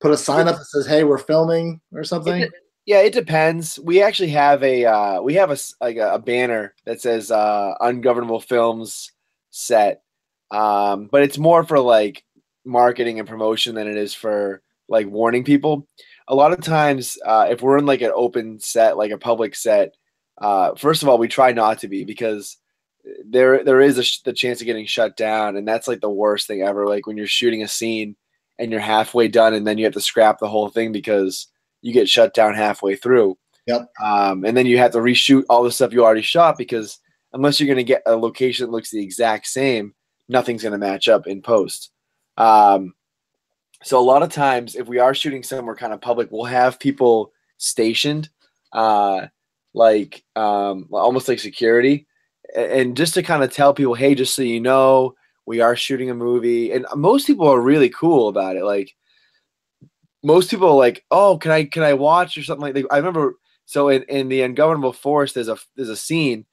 Speaker 3: put a sign up that says, "Hey, we're filming" or something?
Speaker 5: It- yeah, it depends. We actually have a uh, we have a like a, a banner that says uh, "Ungovernable Films Set," um, but it's more for like marketing and promotion than it is for like warning people. A lot of times, uh, if we're in like an open set, like a public set, uh, first of all, we try not to be because there there is sh- the chance of getting shut down, and that's like the worst thing ever. Like when you're shooting a scene and you're halfway done, and then you have to scrap the whole thing because you get shut down halfway through.
Speaker 3: Yep.
Speaker 5: Um, and then you have to reshoot all the stuff you already shot because unless you're going to get a location that looks the exact same, nothing's going to match up in post. Um, so a lot of times, if we are shooting somewhere kind of public, we'll have people stationed, uh, like um, almost like security, and just to kind of tell people, hey, just so you know, we are shooting a movie, and most people are really cool about it. Like most people are like, oh, can I can I watch or something like that. I remember so in, in the Ungovernable Force there's a there's a scene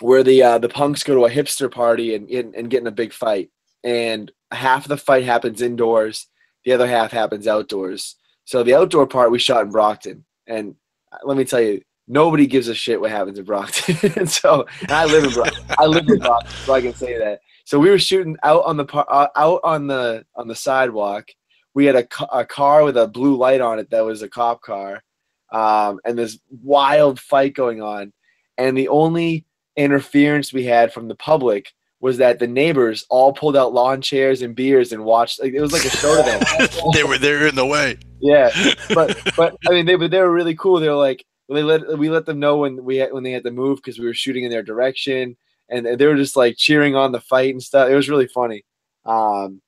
Speaker 5: where the uh, the punks go to a hipster party and, and and get in a big fight, and half the fight happens indoors, the other half happens outdoors. So the outdoor part we shot in Brockton, and uh, let me tell you, nobody gives a shit what happens in Brockton. and *laughs* so and I live in Brockton. I live in Brockton, so I can say that. So we were shooting out on the par- uh, out on the on the sidewalk. We had a, a car with a blue light on it that was a cop car, um, and this wild fight going on. And the only interference we had from the public was that the neighbors all pulled out lawn chairs and beers and watched. Like, it was like a show to them. *laughs*
Speaker 2: they were they were in the way.
Speaker 5: yeah, but but I mean they but they were really cool. They were like they let we let them know when we had, when they had to move because we were shooting in their direction, and they were just like cheering on the fight and stuff. It was really funny. Um,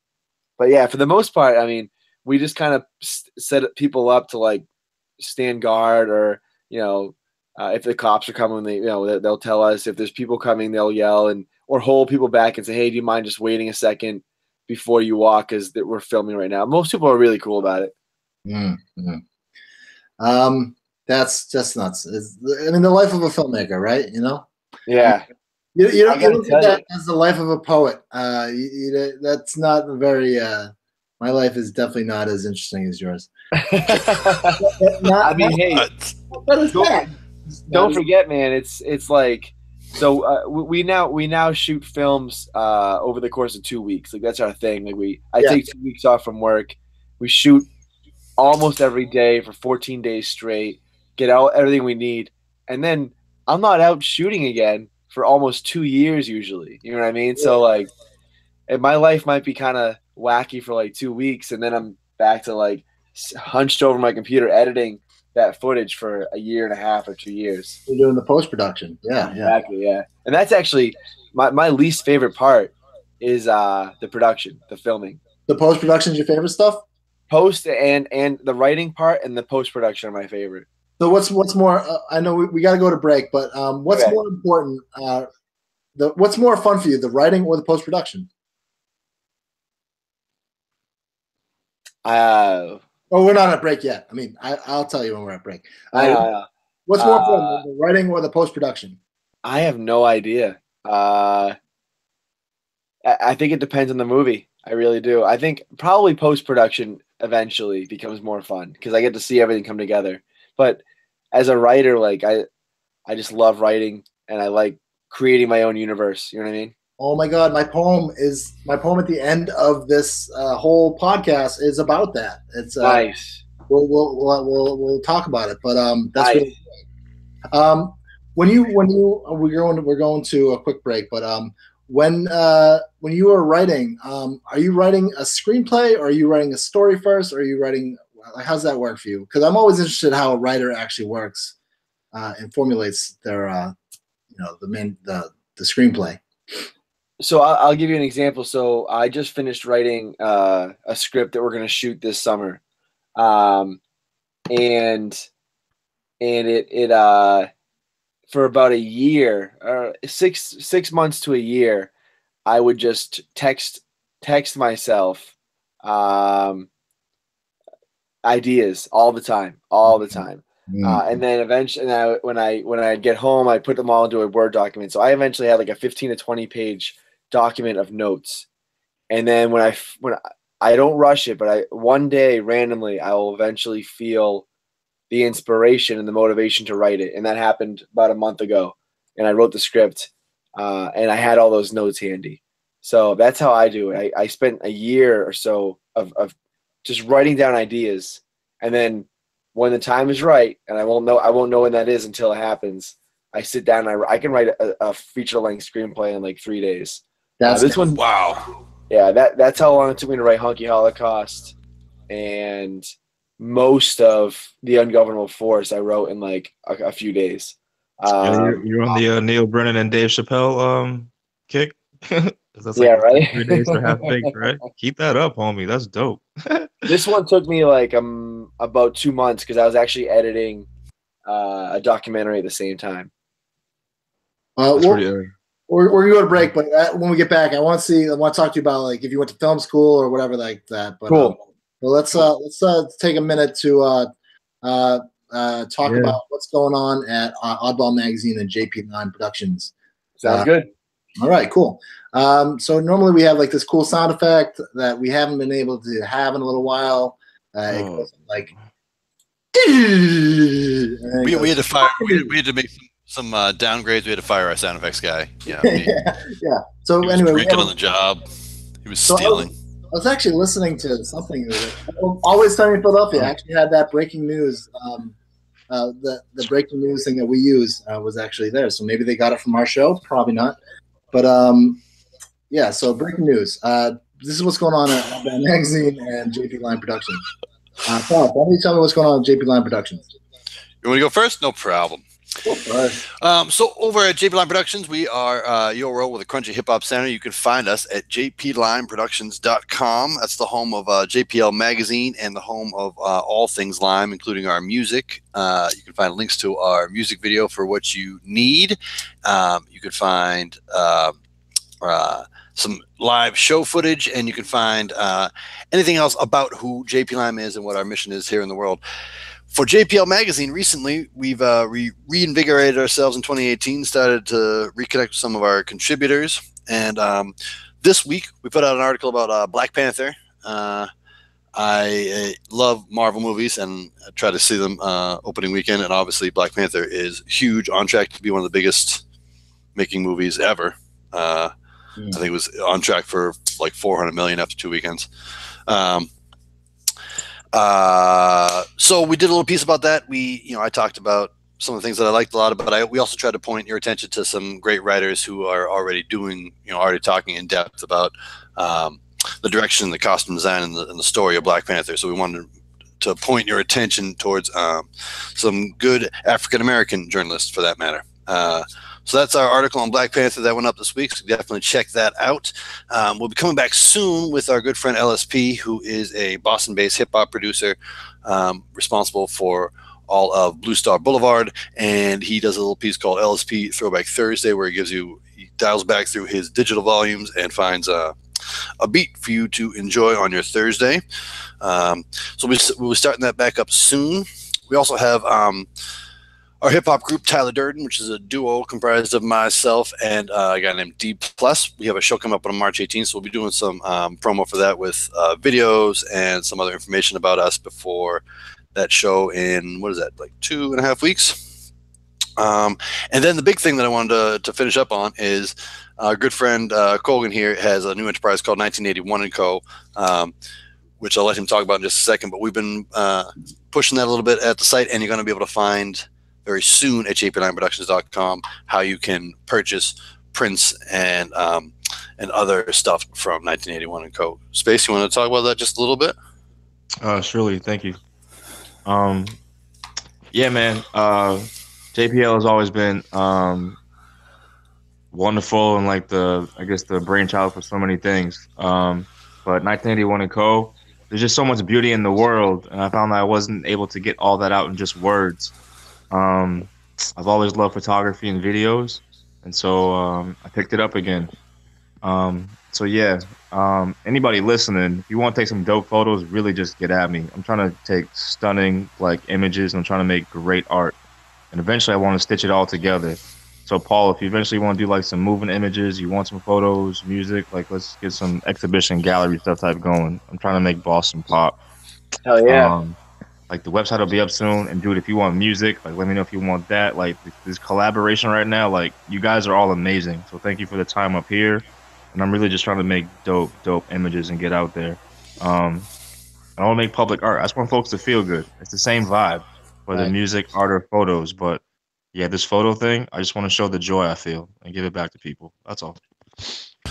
Speaker 5: but yeah, for the most part, I mean, we just kind of set people up to like stand guard or you know uh, if the cops are coming, they you know they- they'll tell us. If there's people coming, they'll yell and or hold people back and say, "Hey, do you mind just waiting a second before you walk?" Because that we're filming right now. Most people are really cool about it.
Speaker 3: Mm, mm. Um, that's just nuts. It's, I mean, the life of a filmmaker, right? You know,
Speaker 5: Yeah,
Speaker 3: you, you don't, you don't get that as the life of a poet. Uh, you, you, that's not very. Uh, my life is definitely not as interesting as yours. *laughs* Not,
Speaker 5: I mean, hey,
Speaker 2: But
Speaker 3: but it's
Speaker 5: don't- don't forget, man. It's it's like so uh, we we now we now shoot films uh, over the course of two weeks. Like that's our thing. Like we I
Speaker 3: Yeah.
Speaker 5: take two weeks off from work. We shoot almost every day for 14 days straight. Get out everything we need, and then I'm not out shooting again for almost two years usually. You know what I mean? So like, and my life might be kind of wacky for like two weeks, and then I'm back to like hunched over my computer editing that footage for a year and a half or two years.
Speaker 3: You're doing the post production. Yeah, yeah.
Speaker 5: Exactly, yeah. And that's actually my, my least favorite part is uh the production, the filming.
Speaker 3: The post production is your favorite stuff.
Speaker 5: Post and and the writing part and the post production are my favorite.
Speaker 3: So what's what's more? Uh, I know we, we got to go to break, but um, what's
Speaker 5: Okay.
Speaker 3: more important? Uh, the what's more fun for you, the writing or the post production?
Speaker 5: Uh,
Speaker 3: Oh, we're not at break yet. I mean, I, I'll tell you when we're at break.
Speaker 5: I,
Speaker 3: Uh,
Speaker 5: uh,
Speaker 3: what's more
Speaker 5: uh,
Speaker 3: important, the writing or the post production?
Speaker 5: I have no idea. Uh, I, I think it depends on the movie. I really do. I think probably post production eventually becomes more fun because I get to see everything come together. But as a writer, like I, I just love writing and I like creating my own universe. You know what I mean?
Speaker 3: Oh my God, my poem is my poem at the end of this uh, whole podcast is about that. It's uh,
Speaker 5: Nice.
Speaker 3: we'll, we'll, we'll, we'll, we'll talk about it, but um, that's
Speaker 5: Nice.
Speaker 3: really. Um, when you when you we're going we're going to a quick break, but um, when uh, when you are writing, um, are you writing a screenplay or are you writing a story first, or are you writing? Like, how's that work for you? Because I'm always interested how a writer actually works uh, and formulates their uh, you know the main the the screenplay.
Speaker 5: So I'll, I'll give you an example. So I just finished writing uh, a script that we're going to shoot this summer, um, and and it it uh, for about a year, uh, six six months to a year, I would just text text myself um, ideas all the time, all the time. Uh, and then eventually, and I, when I when I get home, I put them all into a Word document. So I eventually had like a fifteen to twenty page document of notes. And then when I when I, I don't rush it, but I one day randomly I will eventually feel the inspiration and the motivation to write it. And that happened about a month ago. And I wrote the script, uh, and I had all those notes handy. So that's how I do it. I, I spent a year or so of, of just writing down ideas, and then when the time is right, and I won't know I won't know when that is until it happens. I sit down I, I can write a, a feature length screenplay in like three days. Uh, this one,
Speaker 2: wow.
Speaker 5: yeah, that that's how long it took me to write Honky Holocaust, and most of the Ungovernable Force I wrote in like a, a few days.
Speaker 4: Yeah,
Speaker 5: Um,
Speaker 4: you're, you're on the uh, Neal Brennan and Dave Chappelle um kick. *laughs* 'Cause That's
Speaker 5: Yeah,
Speaker 4: like
Speaker 5: right?
Speaker 4: Three days to half baked, right? *laughs* Keep that up, homie. That's dope. *laughs*
Speaker 5: this one took me like um about two months because I was actually editing uh, a documentary at the same time.
Speaker 3: uh,
Speaker 4: That's
Speaker 3: we'll-
Speaker 4: pretty, uh,
Speaker 3: we're, we're gonna go to break, but uh, when we get back, I want to see. I want to talk to you about like if you went to film school or whatever like that. But,
Speaker 5: Cool.
Speaker 3: um, well, let's uh, let's uh, take a minute to uh, uh, uh, talk
Speaker 4: Yeah.
Speaker 3: about what's going on at uh, Oddball Magazine and JP Lime Productions.
Speaker 5: Sounds
Speaker 3: Uh,
Speaker 5: good.
Speaker 3: All right, cool. Um, so normally we have like this cool sound effect that we haven't been able to have in a little while. Uh, it
Speaker 4: Oh.
Speaker 3: goes like. *laughs* and then it
Speaker 2: We, we had to fire. We had, we had to make some, some uh, downgrades. We had to fire our sound effects guy. Yeah, he, *laughs*
Speaker 3: yeah, yeah. So
Speaker 2: he was
Speaker 3: anyway, we
Speaker 2: drinking on the job. He was
Speaker 3: So-
Speaker 2: stealing.
Speaker 3: I was actually listening to something. Always Sunny in Philadelphia I actually had that breaking news. Um, uh, the the breaking news thing that we use uh, was actually there. So maybe they got it from our show. Probably not. But um, yeah. So breaking news. Uh, this is what's going on at Oddball Magazine and JP Lime Productions. Uh, Paul, why don't you tell me what's going on at JP Lime Productions?
Speaker 2: You want to go first? No problem. Um, so over at JP Lime Productions, we are uh, your role with a crunchy hip hop center. You can find us at jplimeproductions.com. That's the home of uh, JPL Magazine and the home of uh, all things Lime, including our music. Uh, you can find links to our music video for what you need. Um, you can find uh, uh, some live show footage, and you can find anything else about who JP Lime is and what our mission is here in the world for JPL Magazine, recently we've uh, re- reinvigorated ourselves in 2018, started to reconnect with some of our contributors, and um, this week we put out an article about uh, Black Panther. Uh, I uh, love Marvel movies and I try to see them uh, opening weekend, and obviously Black Panther is huge, on track to be one of the biggest making movies ever. Uh,
Speaker 3: Yeah.
Speaker 2: I think it was on track for like 400 million after two weekends. Um, uh, so we did a little piece about that. We, you know, I talked about some of the things that I liked a lot, but I, we also tried to point your attention to some great writers who are already doing, you know, already talking in depth about um, the direction, the costume design, and the, and the story of Black Panther. So we wanted to point your attention towards um, some good African American journalists, for that matter. Uh, so that's our article on Black Panther that went up this week. So definitely check that out. Um, we'll be coming back soon with our good friend LSP, who is a Boston-based hip hop producer um, responsible for all of Blue Star Boulevard, and he does a little piece called LSP Throwback Thursday, where he gives you he dials back through his digital volumes and finds uh, a beat for you to enjoy on your Thursday. Um, so we, we'll be starting that back up soon. We also have um, our hip hop group Tyler Durden, which is a duo comprised of myself and uh, a guy named D Plus. We have a show coming up on March 18th, so we'll be doing some um, promo for that with uh, videos and some other information about us before that show in what is that like two and a half weeks. Um, and then the big thing that I wanted to, to finish up on is our good friend uh, Colgan here has a new enterprise called 1981 and Co. Um, which I'll let him talk about in just a second. But we've been uh, pushing that a little bit at the site, and you're going to be able to find very soon at jplimeproductions.com how you can purchase prints and um, and other stuff from 1981 and Co. Space, you want to talk about that just a little bit?
Speaker 4: Uh, surely, thank you. Um, yeah, man. Uh, JPL has always been um, wonderful and like the, I guess, the brainchild for so many things. Um, but 1981 and Co. There's just so much beauty in the world, and I found that I wasn't able to get all that out in just words. Um, I've always loved photography and videos, and so um, I picked it up again. Um, so yeah, um, anybody listening, if you want to take some dope photos, really just get at me. I'm trying to take stunning like images. And I'm trying to make great art, and eventually I want to stitch it all together. So Paul, if you eventually want to do like some moving images, you want some photos, music, like let's get some exhibition gallery stuff type going. I'm trying to make Boston pop.
Speaker 5: Hell yeah.
Speaker 4: Um, like the website will be up soon, and dude, if you want music, like let me know if you want that. Like this collaboration right now, like you guys are all amazing. So thank you for the time up here, and I'm really just trying to make dope, dope images and get out there. Um, I don't make public art. I just want folks to feel good. It's the same vibe, whether
Speaker 3: Right.
Speaker 4: music, art, or photos. But yeah, this photo thing, I just want to show the joy I feel and give it back to people. That's all.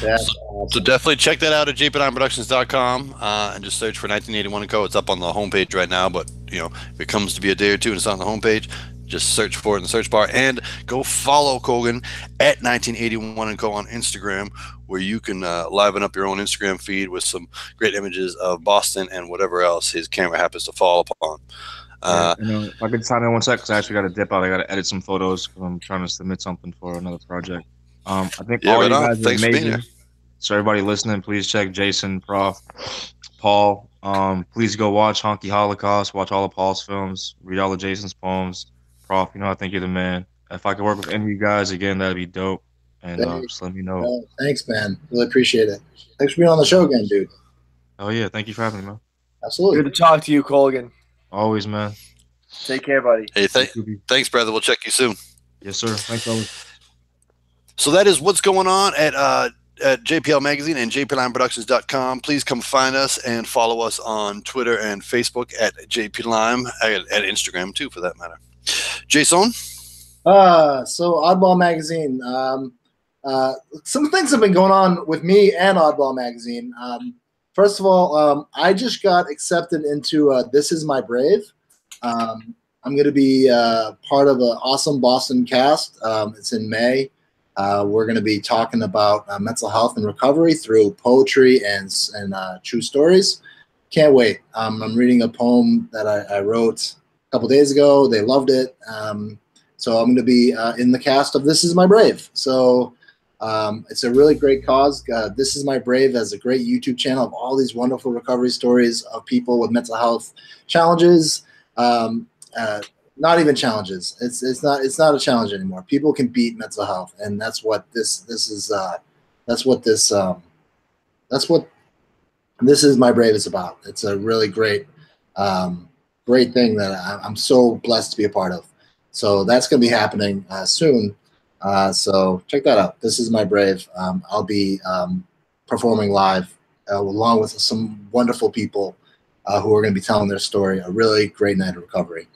Speaker 3: That's
Speaker 2: So
Speaker 3: awesome.
Speaker 2: definitely check that out at jplimeproductions.com uh, and just search for 1981 and Co. It's up on the homepage right now, but you know if it comes to be a day or two and it's not on the homepage, just search for it in the search bar and go follow Colgan at 1981 and Co. on Instagram, where you can uh, liven up your own Instagram feed with some great images of Boston and whatever else his camera happens to fall upon. Uh,
Speaker 4: you know, if I could sign in one sec, because I actually got to dip out. I got to edit some photos because I'm trying to submit something for another project. Um, I think
Speaker 2: Yeah,
Speaker 4: all
Speaker 2: right
Speaker 4: you
Speaker 2: on.
Speaker 4: guys are
Speaker 2: Thanks
Speaker 4: amazing. So everybody listening, please check Jason, Prof, Paul. Um, please go watch Honky Holocaust. Watch all of Paul's films. Read all of Jason's poems. Prof, you know I think you're the man. If I could work with any of you guys again, that'd be dope. And uh, just let me know.
Speaker 3: Oh, thanks, man. Really appreciate it. Thanks for being on the show again, dude.
Speaker 4: Oh yeah, thank you for having me, man.
Speaker 3: Absolutely.
Speaker 5: Good to talk to you, Colgan.
Speaker 4: Always, man.
Speaker 5: Take care, buddy.
Speaker 2: hey, th- thanks, brother. We'll check you soon.
Speaker 4: Yes, sir. Thanks, always.
Speaker 2: So that is what's going on at uh, at JPL Magazine and jplimeproductions.com. Please come find us and follow us on Twitter and Facebook at jplime, at, at Instagram too, for that matter. Jason,
Speaker 3: Uh, so Oddball Magazine. Um, uh, some things have been going on with me and Oddball Magazine. Um, first of all, um, I just got accepted into uh, This Is My Brave. Um, I'm going to be uh, part of an awesome Boston cast. Um, it's in May. Uh, we're going to be talking about uh, mental health and recovery through poetry and and uh, true stories. Can't wait. Um, I'm reading a poem that I, I, wrote a couple days ago. They loved it. Um, so I'm going to be uh, in the cast of This Is My Brave. So um, it's a really great cause. Uh, this is my brave has a great YouTube channel of all these wonderful recovery stories of people with mental health challenges. Not even challenges. It's it's not it's not a challenge anymore. People can beat mental health, and that's what this this is. Uh, that's what this um, that's what this is my brave is about. It's a really great um, great thing that I, I'm so blessed to be a part of. So that's going to be happening uh, soon. Uh, so check that out. This is my brave. Um, I'll be um, performing live uh, along with some wonderful people uh, who are going to be telling their story. A really great night of recovery.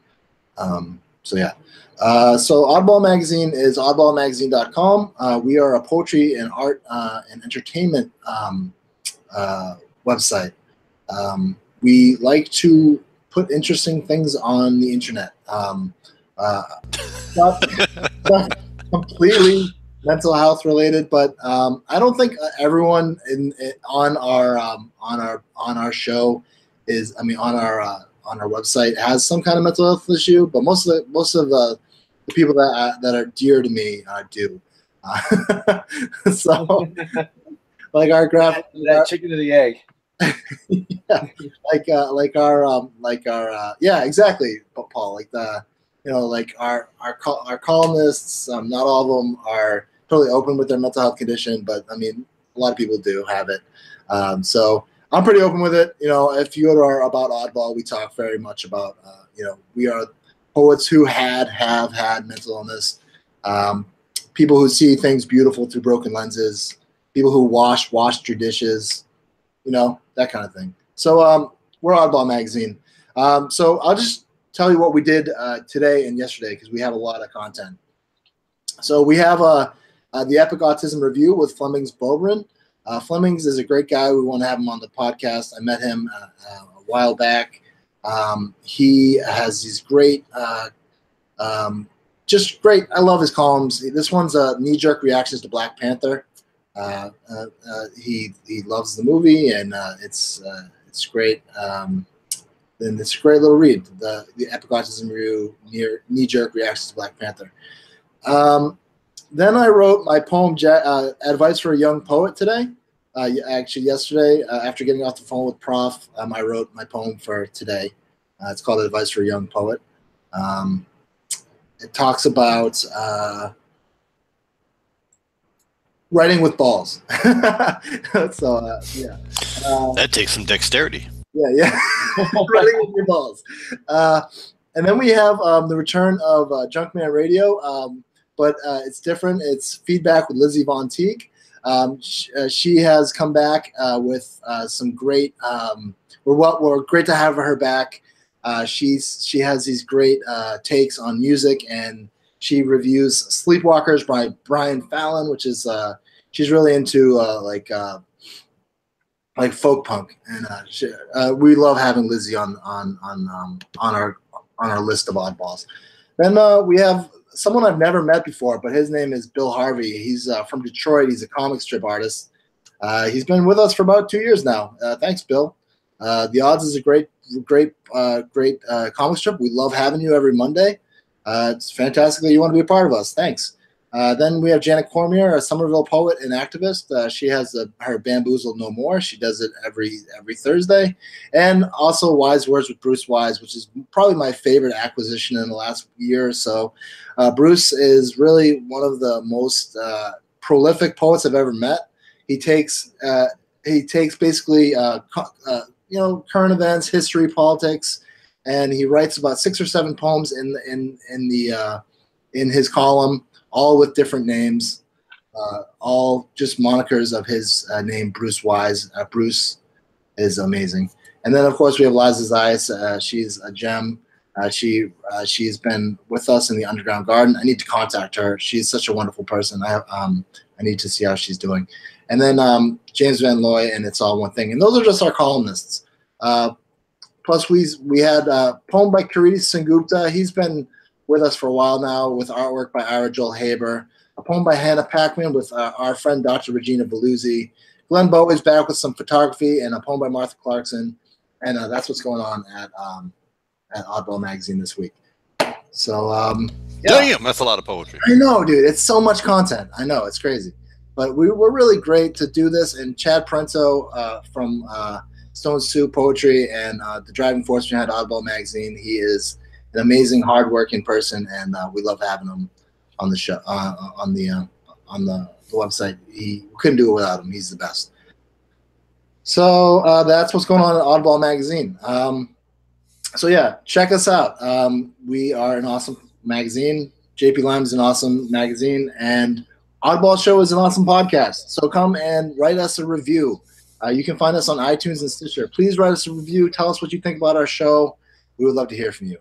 Speaker 3: Um, so yeah. Uh, so Oddball Magazine is oddballmagazine.com. Uh, we are a poetry and art uh, and entertainment um, website. Um, we like to put interesting things on the internet. Um, not, *laughs* not, completely mental health related, but um, I don't think everyone in, in on our um, on our on our show is I mean on our uh, on our website has some kind of mental health issue, but most of the most of the, the people that uh, that are dear to me uh, do. *laughs* so, *laughs* like our graphic,
Speaker 5: that, that chicken or the egg. *laughs*
Speaker 3: yeah, like uh, like our um, like our uh, yeah, exactly, Paul. Like the you know, like our our our columnists, um, not all of them are totally open with their mental health condition, but I mean, a lot of people do have it. Um, so I'm pretty open with it. You know, if you our about Oddball, we talk very much about, uh, you know, we are poets who had, have had mental illness, um, people who see things beautiful through broken lenses, people who wash, washed your dishes, you know, that kind of thing. So um, we're Oddball Magazine. Um, so I'll just tell you what we did uh, today and yesterday because we have a lot of content. So we have uh, uh, the Epic Autism Review with Flemings Bobrin. Uh, Flemings is a great guy. We want to have him on the podcast. I met him uh, uh, a while back. Um, he has these great, um, just great. I love his columns. This one's a knee jerk reactions to Black Panther. he he loves the movie and it's it's great. Um, then it's a great little read. The the Epic Autism Review knee jerk reactions to Black Panther. Um, then I wrote my poem uh, "Advice for a Young Poet" today. Uh, actually, yesterday uh, after getting off the phone with Prof, um, I wrote my poem for today. Uh, it's called "Advice for a Young Poet." Um, it talks about uh, writing with balls. *laughs* so uh, yeah,
Speaker 2: that takes some dexterity.
Speaker 3: Yeah, yeah. *laughs* Running with your balls. Uh, and then we have um, the return of uh, Junkman Radio, um, but uh, it's different. It's feedback with Lizzie Von Teague. Um, she, uh, she, has come back uh, with uh, some great. Um, we're we're great to have her back. she's she has these great takes on music, and she reviews Sleepwalkers by Brian Fallon, which is she's really into like like folk punk, and uh, she, uh, we love having Lizzie on on on um, on our on our list of oddballs. Then uh, we have someone I've never met before, but his name is Bill Harvey. He's uh, from Detroit. He's a comic strip artist. Uh, he's been with us for about two years now. Uh, thanks, Bill. the Odds is a great, great, great comic strip. We love having you every Monday. it's fantastic that you want to be a part of us. Thanks. Uh, then we have Janet Cormier, a Somerville poet and activist. Uh, she has a, her Bamboozled No More. She does it every every Thursday, and also Wise Words with Bruce Wise, which is probably my favorite acquisition in the last year or so. Uh, Bruce is really one of the most uh, prolific poets I've ever met. He takes uh, he takes basically you know current events, history, politics, and he writes about six or seven poems in in in the in his column all with different names, uh, all just monikers of his uh, name, Bruce Wise. Uh, Bruce is amazing. And then, of course, we have Liza Zayas. Uh, she's a gem. Uh, she uh, she's been with us in the Underground Garden. I need to contact her. She's such a wonderful person. I um I need to see how she's doing. And then um, James Van Loy and It's All One Thing. And those are just our columnists. plus we we had a poem by Kiriti Sengupta. He's been with us for a while now with artwork by Ira Joel Haber. A poem by Hannah Packman with uh, our friend Dr. Regina Veluzzi. Glenn Bow is back with some photography and a poem by Martha Clarkson. And uh, that's what's going on at um, at Oddball Magazine this week. So um, yeah.
Speaker 2: Damn, that's a lot of poetry.
Speaker 3: I know, dude. It's so much content. I know it's crazy, but we were really great to do this. And Chad Parenteau uh, from uh, Stone Soup Poetry and uh, the driving force behind Oddball Magazine. He is an amazing, hardworking person, and uh, we love having him on the show uh, on the uh, on the, the website. He couldn't do it without him. He's the best. So uh, that's what's going on at Oddball Magazine. Um, so yeah, check us out. Um, we are an awesome magazine. JP Lime is an awesome magazine, and Oddball Show is an awesome podcast. So come and write us a review. Uh, you can find us on iTunes and Stitcher. Please write us a review. Tell us what you think about our show. We would love to hear from you.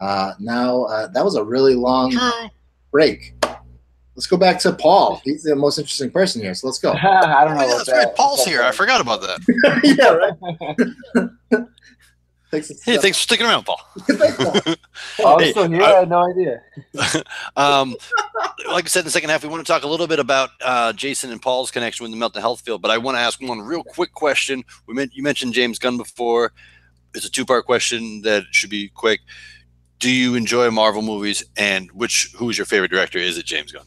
Speaker 3: Uh, now, uh, that was a really long break. Let's go back to Paul. He's the most interesting person here. So let's go. *laughs*
Speaker 5: I don't know.
Speaker 2: Oh, yeah,
Speaker 5: about
Speaker 2: that's right.
Speaker 5: that.
Speaker 2: Paul's here. I forgot about that. *laughs*
Speaker 3: yeah, right. *laughs* Thanks,
Speaker 2: Hey, thanks for sticking around, Paul.
Speaker 3: Thanks, Paul.
Speaker 5: Oh, I'm
Speaker 2: Hey,
Speaker 5: still here.
Speaker 2: I-
Speaker 5: I had no idea.
Speaker 2: Um, like I said in the second half, we want to talk a little bit about uh, Jason and Paul's connection with the mental health field. But I want to ask one real quick question. We meant you mentioned James Gunn before. It's a two-part question that should be quick. Do you enjoy Marvel movies, and which who is your favorite director? Is it James Gunn?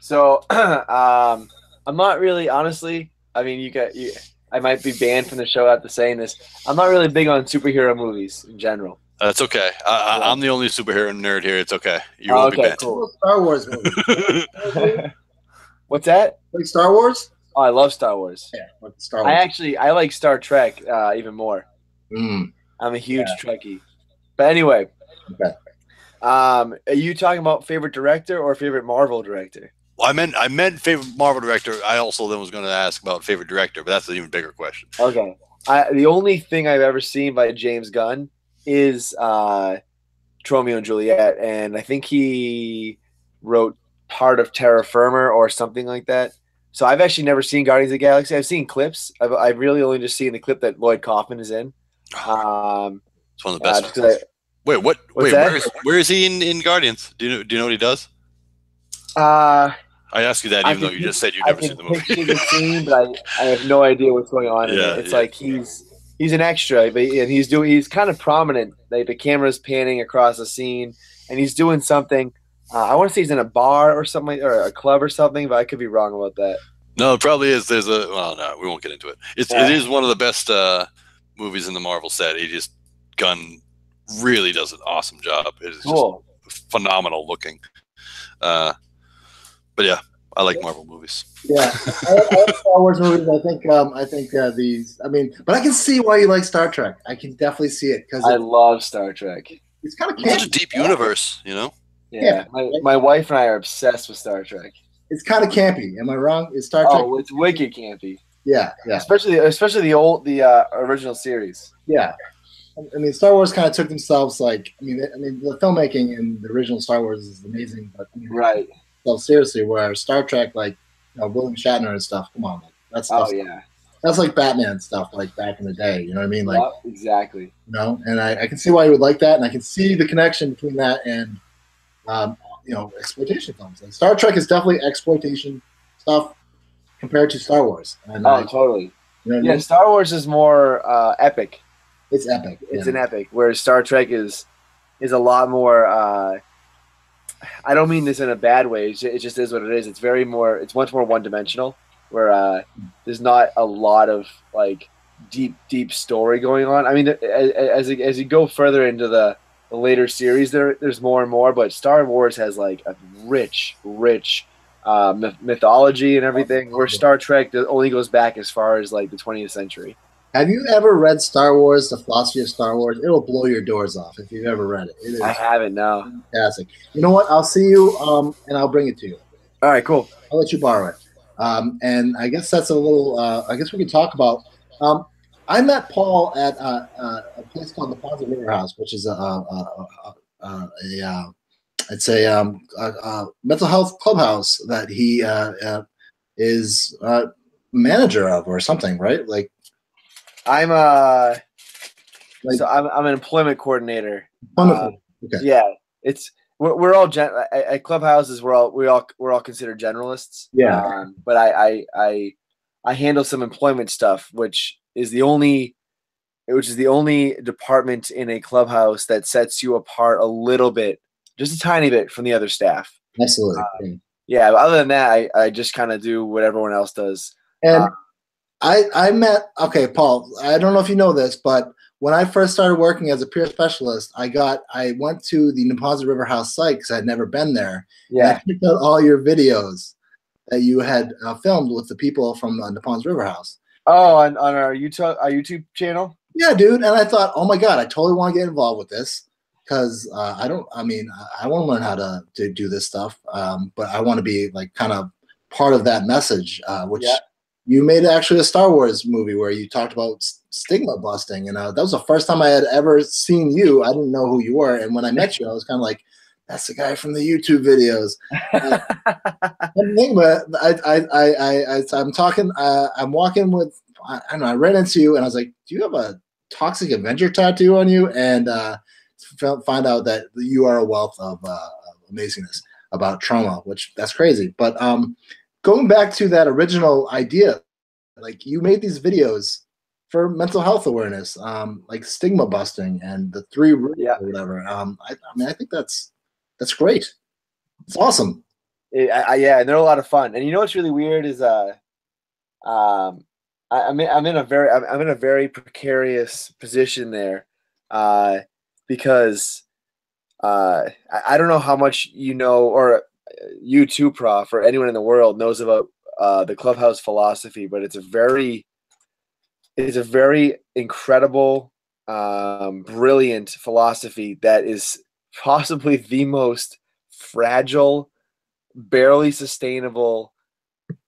Speaker 5: So, *clears throat* um, I'm not really, honestly. I mean, you got you. I might be banned from the show after saying this. I'm not really big on superhero movies in general.
Speaker 2: That's okay. I, I, I'm the only superhero nerd here. It's okay. You
Speaker 5: Oh,
Speaker 2: won't be banned.
Speaker 5: cool.
Speaker 3: Star Wars movie. *laughs* *laughs*
Speaker 5: What's that?
Speaker 3: Like Star Wars?
Speaker 5: Oh, I love Star Wars.
Speaker 3: Yeah, like Star
Speaker 5: I actually I like Star Trek uh, even more.
Speaker 3: Mm.
Speaker 5: I'm a huge Trekkie. But anyway,
Speaker 3: Okay.
Speaker 5: um, are you talking about favorite director or favorite Marvel director?
Speaker 2: Well, I meant I meant favorite Marvel director. I also then was going to ask about favorite director, but that's an even bigger question.
Speaker 5: Okay. I, the only thing I've ever seen by James Gunn is uh, Tromeo and Juliet, and I think he wrote part of Terror Firmer or something like that. So I've actually never seen Guardians of the Galaxy. I've seen clips. I've, I've really only just seen the clip that Lloyd Kaufman is in. Um,
Speaker 2: It's one of the
Speaker 5: uh,
Speaker 2: best.
Speaker 5: 'cause
Speaker 2: Wait, what? Wait,
Speaker 5: that?
Speaker 2: where is, where is he in, in Guardians? Do you know? Do you know what he does?
Speaker 5: I, uh,
Speaker 2: I asked you that even though you just said you'd never seen the movie.
Speaker 5: the scene, but I, I have no idea what's going on.
Speaker 2: Yeah,
Speaker 5: it. It's
Speaker 2: yeah.
Speaker 5: like he's he's an extra, but and he's doing he's kind of prominent. Like the camera's panning across the scene, and he's doing something. Uh, I want to say he's in a bar or something, or a club or something, but I could be wrong about that.
Speaker 2: No, it probably is. There's a well, no, we won't get into it. It's
Speaker 5: Yeah.
Speaker 2: it is one of the best uh, movies in the Marvel set. He just Gunn really does an awesome job. It is
Speaker 5: Cool.
Speaker 2: just phenomenal looking. Uh, but yeah, I like Marvel movies.
Speaker 3: Yeah, *laughs* I, like- I like Star Wars movies. I think um, I think uh, these. I mean, but I can see why you like Star Trek. I can definitely see it because
Speaker 5: I
Speaker 3: it,
Speaker 5: love Star Trek.
Speaker 3: it's kind of
Speaker 2: such a deep universe, you know.
Speaker 5: Yeah,
Speaker 3: Yeah.
Speaker 5: My, my wife and I are obsessed with Star Trek.
Speaker 3: It's kind of campy. Am I wrong? Is Star Trek?
Speaker 5: Oh, it's wicked campy,
Speaker 3: Yeah, yeah,
Speaker 5: especially especially the old the uh, original series.
Speaker 3: yeah. I mean, Star Wars kind of took themselves like. I mean, I mean, the filmmaking in the original Star Wars is amazing, but I mean,
Speaker 5: Right.
Speaker 3: So seriously, where Star Trek, like you know, William Shatner and stuff. Come on, like, that's
Speaker 5: Oh yeah.
Speaker 3: That's like Batman stuff, like back in the day. You know what I mean? Like,
Speaker 5: exactly.
Speaker 3: you know, and I, I can see why you would like that, and I can see the connection between that and, um, you know, exploitation films. And Star Trek is definitely exploitation stuff compared to Star Wars. And
Speaker 5: Oh, totally.
Speaker 3: you know what I
Speaker 5: Yeah,
Speaker 3: mean?
Speaker 5: Star Wars is more uh, epic.
Speaker 3: It's epic.
Speaker 5: It's
Speaker 3: yeah.
Speaker 5: an epic, whereas Star Trek is is a lot more. Uh, I don't mean this in a bad way. It it just is what it is. It's very more. It's much more one dimensional, where uh, there's not a lot of like deep, deep story going on. I mean, as as you, go further into the, the later series, there there's more and more. But Star Wars has like a rich, rich uh, mythology and everything. Where Star Trek only goes back as far as like the 20th century.
Speaker 3: Have you ever read Star Wars, The Philosophy of Star Wars? It'll blow your doors off if you've ever read it. It is
Speaker 5: I haven't now.
Speaker 3: fantastic. You know what? I'll see you, um, and I'll bring it to you.
Speaker 5: All right, cool.
Speaker 3: I'll let you borrow it. Um, and I guess that's a little. Uh, I guess we can talk about. Um, I met Paul at uh, uh, a place called the Neponset River House, which is a, a, a, a, a uh, it's a, um, a, a mental health clubhouse that he uh, uh, is uh, manager of or something, right? Like,
Speaker 5: I'm uh
Speaker 3: Like-
Speaker 5: so I'm, I'm an employment coordinator.
Speaker 3: Wonderful. okay.
Speaker 5: Yeah, it's we're, we're all gen- at, at clubhouses. We're all we all we're all considered generalists.
Speaker 3: Yeah.
Speaker 5: Um, but I, I I I handle some employment stuff, which is the only which is the only department in a clubhouse that sets you apart a little bit, just a tiny bit from the other staff.
Speaker 3: Absolutely.
Speaker 5: Yeah, but other than that, I, I just kind of do what everyone else does.
Speaker 3: And
Speaker 5: Uh,
Speaker 3: I I met okay, Paul. I don't know if you know this, but when I first started working as a peer specialist, I got I went to the Neponset River House site because I'd never been there. And
Speaker 5: Yeah,
Speaker 3: I picked out all your videos that you had uh, filmed with the people from uh, Neponset River House.
Speaker 5: Oh, on, on our YouTube our YouTube channel.
Speaker 3: Yeah, dude. And I thought, oh my god, I totally want to get involved with this because uh, I don't. I mean, I, I want to learn how to to do this stuff, um, but I want to be like kind of part of that message, uh, which.
Speaker 5: Yeah.
Speaker 3: You made actually a Star Wars movie where you talked about stigma busting, and uh, that was the first time I had ever seen you. I didn't know who you were, and when I met you, I was kind of like, "That's the guy from the YouTube videos." *laughs* But I, I, I, I, I, I'm talking. Uh, I'm walking with. I, I don't know. I ran into you, and I was like, "Do you have a Toxic Avenger tattoo on you?" And uh, find out that you are a wealth of, uh, of amazingness about Troma, which that's crazy. But um, going back to that original idea, like you made these videos for mental health awareness, um, like stigma busting and the three roots
Speaker 5: Yeah.
Speaker 3: or whatever. Um, I, I mean, I think that's that's great. It's awesome.
Speaker 5: It- I, I, yeah, and they're a lot of fun. And you know what's really weird is uh, um, I, I'm in, I'm in a very I'm, I'm in a very precarious position there, uh, because uh, I, I don't know how much you know or you too, Prof, or anyone in the world knows about uh, the clubhouse philosophy, but it's a very it's a very incredible, um, brilliant philosophy that is possibly *laughs* the most fragile barely sustainable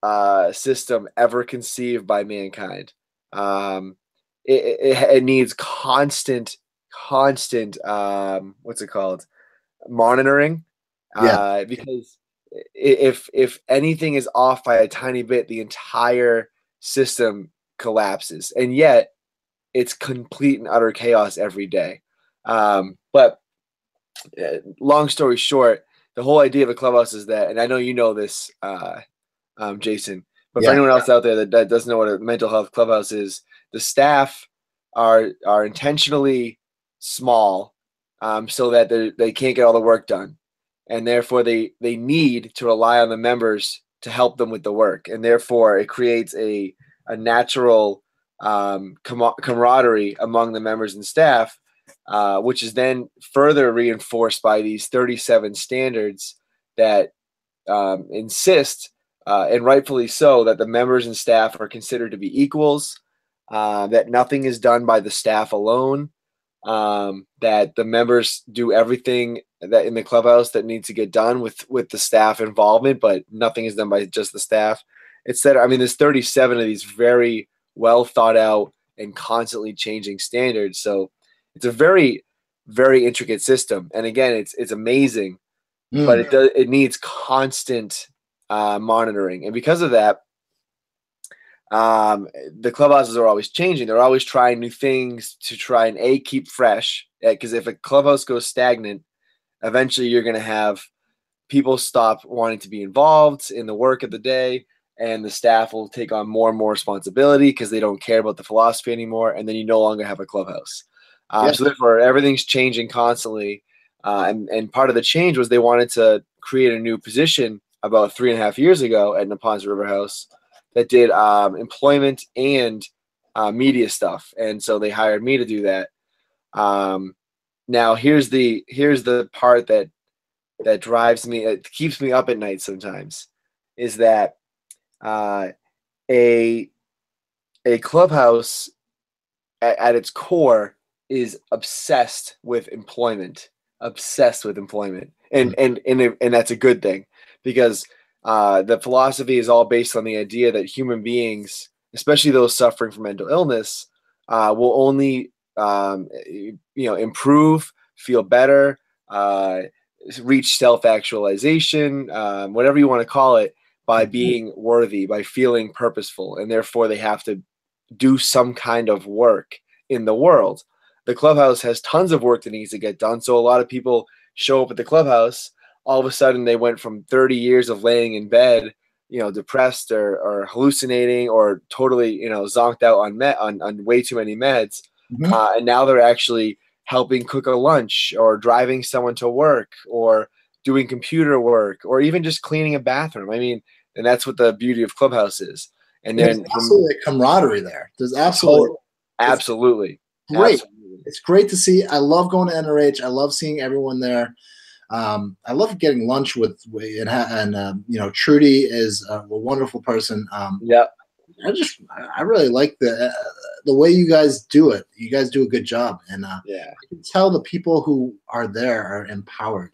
Speaker 5: uh, system ever conceived by mankind. Um, it, it, it needs constant, constant, um, what's it called? Monitoring.
Speaker 3: Yeah.
Speaker 5: Uh, because if if anything is off by a tiny bit, the entire system collapses. And yet, it's complete and utter chaos every day. Um, but uh, long story short, the whole idea of a clubhouse is that, and I know you know this, uh, um, Jason, but
Speaker 3: Yeah.
Speaker 5: for anyone else out there that, that doesn't know what a mental health clubhouse is, the staff are are intentionally small um, so that they they can't get all the work done, and therefore they they need to rely on the members to help them with the work, and therefore it creates a a natural um, com- camaraderie among the members and staff uh, which is then further reinforced by these 37 standards that um, insist, uh, and rightfully so, that the members and staff are considered to be equals, uh, that nothing is done by the staff alone, um, that the members do everything that in the clubhouse that needs to get done with with the staff involvement, but nothing is done by just the staff. That I mean, there's 37 of these very well thought out and constantly changing standards. So it's a very very intricate system and again it's it's amazing
Speaker 3: Mm.
Speaker 5: but it does it needs constant uh, monitoring and because of that um, the clubhouses are always changing they're always trying new things to try and a keep fresh because if a clubhouse goes stagnant eventually you're going to have people stop wanting to be involved in the work of the day and the staff will take on more and more responsibility because they don't care about the philosophy anymore and then you no longer have a clubhouse um,
Speaker 3: Yeah.
Speaker 5: so therefore everything's changing constantly uh, and, and part of the change was they wanted to create a new position about three and a half years ago at Neponset River House that did um, employment and uh, media stuff, and so they hired me to do that. Um, now here's the here's the part that that drives me, it keeps me up at night sometimes, is that uh, a a clubhouse at, at its core is obsessed with employment obsessed with employment. And and and, and that's a good thing because uh, the philosophy is all based on the idea that human beings especially those suffering from mental illness uh, will only um, you know improve feel better uh, reach self-actualization um, whatever you want to call it by being worthy by feeling purposeful and therefore they have to do some kind of work in the world the clubhouse has tons of work that needs to get done. So a lot of people show up at the clubhouse. All of a sudden, they went from 30 years of laying in bed, you know, depressed or, or hallucinating or totally, you know, zonked out on med on, on way too many meds,
Speaker 3: Mhm.
Speaker 5: uh, and now they're actually helping cook a lunch or driving someone to work or doing computer work or even just cleaning a bathroom. I mean, and that's what the beauty of Clubhouse is. And then
Speaker 3: absolutely a camaraderie there. There's absolutely
Speaker 5: absolutely,
Speaker 3: great.
Speaker 5: absolutely.
Speaker 3: It's great to see. I love going to NRH. I love seeing everyone there. Um, I love getting lunch with and, and um, you know Trudy is a, a wonderful person. Um,
Speaker 5: Yeah,
Speaker 3: I just I really like the uh, the way you guys do it. You guys do a good job, and uh,
Speaker 5: yeah,
Speaker 3: I can tell the people who are there are empowered.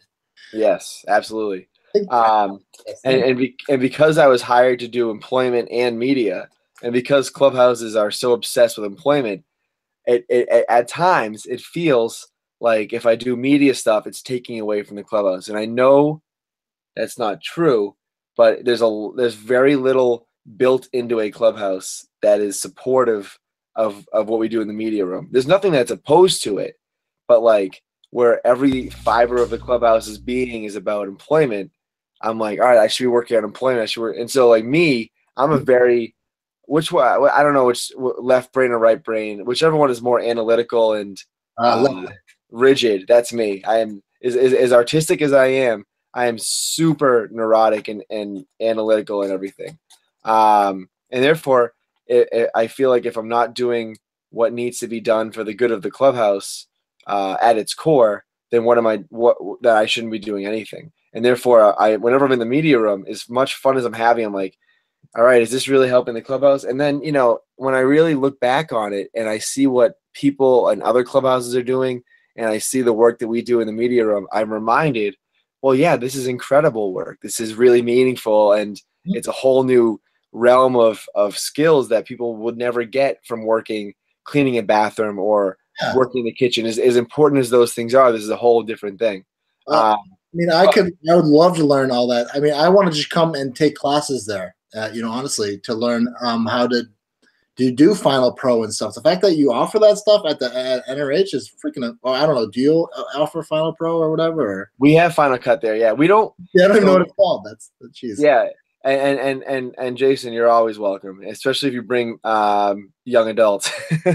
Speaker 5: yes, absolutely. Um, and and, be, and because I was hired to do employment and media, and because clubhouses are so obsessed with employment, it, it, it at times it feels like if I do media stuff, it's taking away from the clubhouse, and I know that's not true. But there's a there's very little built into a clubhouse that is supportive of of what we do in the media room. There's nothing that's opposed to it, but like where every fiber of the clubhouse's being is about employment I'm like, all right, I should be working on employment. I should work. And so, like me, I'm a very, which one? I don't know which left brain or right brain, whichever one is more analytical and
Speaker 3: uh,
Speaker 5: uh, rigid. That's me. I am as, as, as artistic as I am. I am super neurotic and, and analytical and everything. Um, and therefore, it, it, I feel like if I'm not doing what needs to be done for the good of the clubhouse uh, at its core, then what am I? What that I shouldn't be doing anything. And therefore, I whenever I'm in the media room, as much fun as I'm having, I'm like, all right, is this really helping the clubhouse? And then you know, when I really look back on it and I see what people and other clubhouses are doing, and I see the work that we do in the media room, I'm reminded, well, yeah, this is incredible work. This is really meaningful, and it's a whole new realm of of skills that people would never get from working cleaning a bathroom or
Speaker 3: Yeah.
Speaker 5: working in the kitchen. As, as important as those things are, this is a whole different thing.
Speaker 3: Uh,
Speaker 5: Um,
Speaker 3: I mean, I could, I would love to learn all that. I mean, I want to just come and take classes there. Uh, you know, honestly, to learn um, how to to do Final Pro and stuff. The fact that you offer that stuff at the at NRH is freaking. Well, I don't know. Do you uh, offer Final Pro or whatever? Or,
Speaker 5: we have Final Cut there. Yeah, we don't.
Speaker 3: yeah, I don't even know what it's called. That's jeez.
Speaker 5: Yeah, and and and and Jason, you're always welcome, especially if you bring um, young adults. *laughs*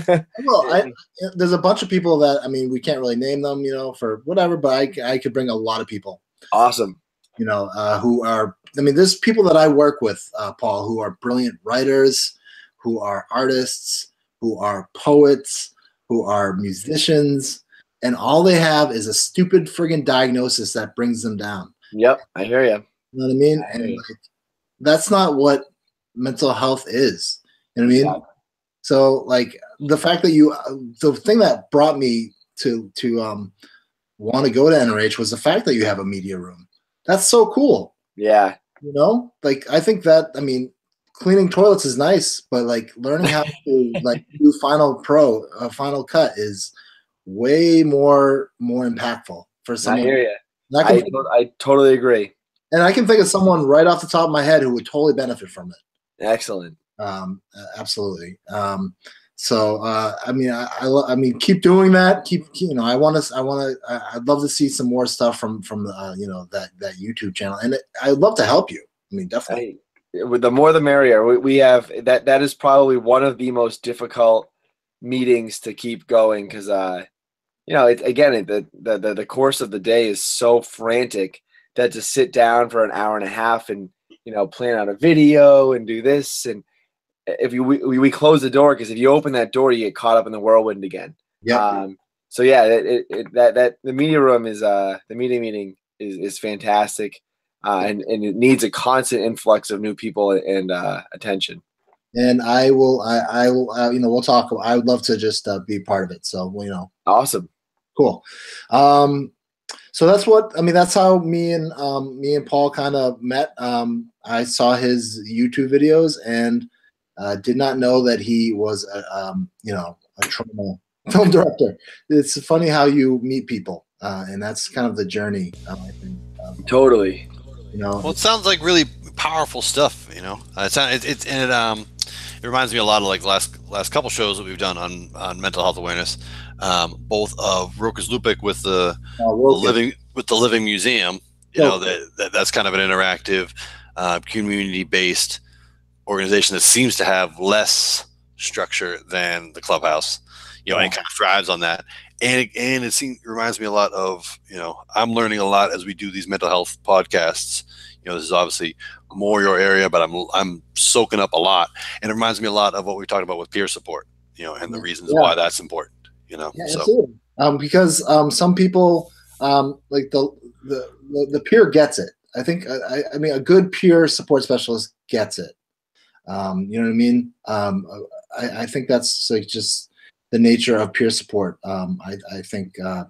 Speaker 3: Well, I, there's a bunch of people that I mean, we can't really name them, you know, for whatever. But I, I could bring a lot of people.
Speaker 5: awesome.
Speaker 3: you know, uh, who are, I mean, there's people that I work with, uh, Paul, who are brilliant writers, who are artists, who are poets, who are musicians, and all they have is a stupid friggin' diagnosis that brings them down.
Speaker 5: Yep, I hear you.
Speaker 3: You know what I mean?
Speaker 5: I
Speaker 3: And like, that's not what mental health is. You know what I mean?
Speaker 5: Exactly.
Speaker 3: So, like, the fact that you, the thing that brought me to to um want to go to NRH was the fact that you have a media room. That's so cool
Speaker 5: Yeah,
Speaker 3: you know like i think that i mean cleaning toilets is nice but like learning how to *laughs* like do final pro uh, final cut is way more more impactful for
Speaker 5: some.
Speaker 3: I
Speaker 5: hear you.
Speaker 3: I,
Speaker 5: I,
Speaker 3: can,
Speaker 5: to- I totally agree.
Speaker 3: And I can think of someone right off the top of my head who would totally benefit from it
Speaker 5: Excellent.
Speaker 3: um absolutely um so uh i mean i I, lo- I mean keep doing that keep you know i want to i want to i'd love to see some more stuff from from uh, you know that that youtube channel and it, i'd love to help you i mean definitely
Speaker 5: I, the more the merrier. We, we have that. That is probably one of the most difficult meetings to keep going because, uh, you know, it, again, it, the the the course of the day is so frantic that to sit down for an hour and a half and you know plan out a video and do this and if you we, we close the door because if you open that door you get caught up in the whirlwind again.
Speaker 3: yeah
Speaker 5: Um, so yeah, it, it, it, that that the media room is uh the media meeting is is fantastic, uh, and and it needs a constant influx of new people and uh, attention.
Speaker 3: and I will, I, I will, uh, you know, we'll talk. I would love to just uh, be part of it. So, you know,
Speaker 5: Awesome.
Speaker 3: cool. Um, so that's what I mean. That's how me and um, me and Paul kind of met. Um, I saw his YouTube videos and uh, did not know that he was, a, um, you know, a Troma *laughs* film director. It's funny how you meet people, uh, and that's kind of the journey. Um, I think, um,
Speaker 5: Totally.
Speaker 3: you know,
Speaker 2: Well, it sounds like really powerful stuff. You know, uh, it's it's it's and it um it reminds me a lot of like last last couple shows that we've done on on mental health awareness. Um, both of Rokas Lupik with the,
Speaker 3: Uh,
Speaker 2: the living with the Living Museum. You
Speaker 3: Yeah.
Speaker 2: know that, that that's kind of an interactive, uh, community-based organization that seems to have less structure than the clubhouse. You know, and kind of thrives on that. And it, and it seems, reminds me a lot of you know I'm learning a lot as we do these mental health podcasts. You know, this is obviously more your area, but I'm I'm soaking up a lot, and it reminds me a lot of what we talked about with peer support. You know, and the reasons
Speaker 3: Yeah.
Speaker 2: why that's important. You know,
Speaker 3: Yeah,
Speaker 2: so
Speaker 3: absolutely. Um, because um, some people um, like the, the the peer gets it. I think I, I mean a good peer support specialist gets it. Um, you know what I mean? Um, I, I think that's like just the nature of peer support. Um, I, I think uh,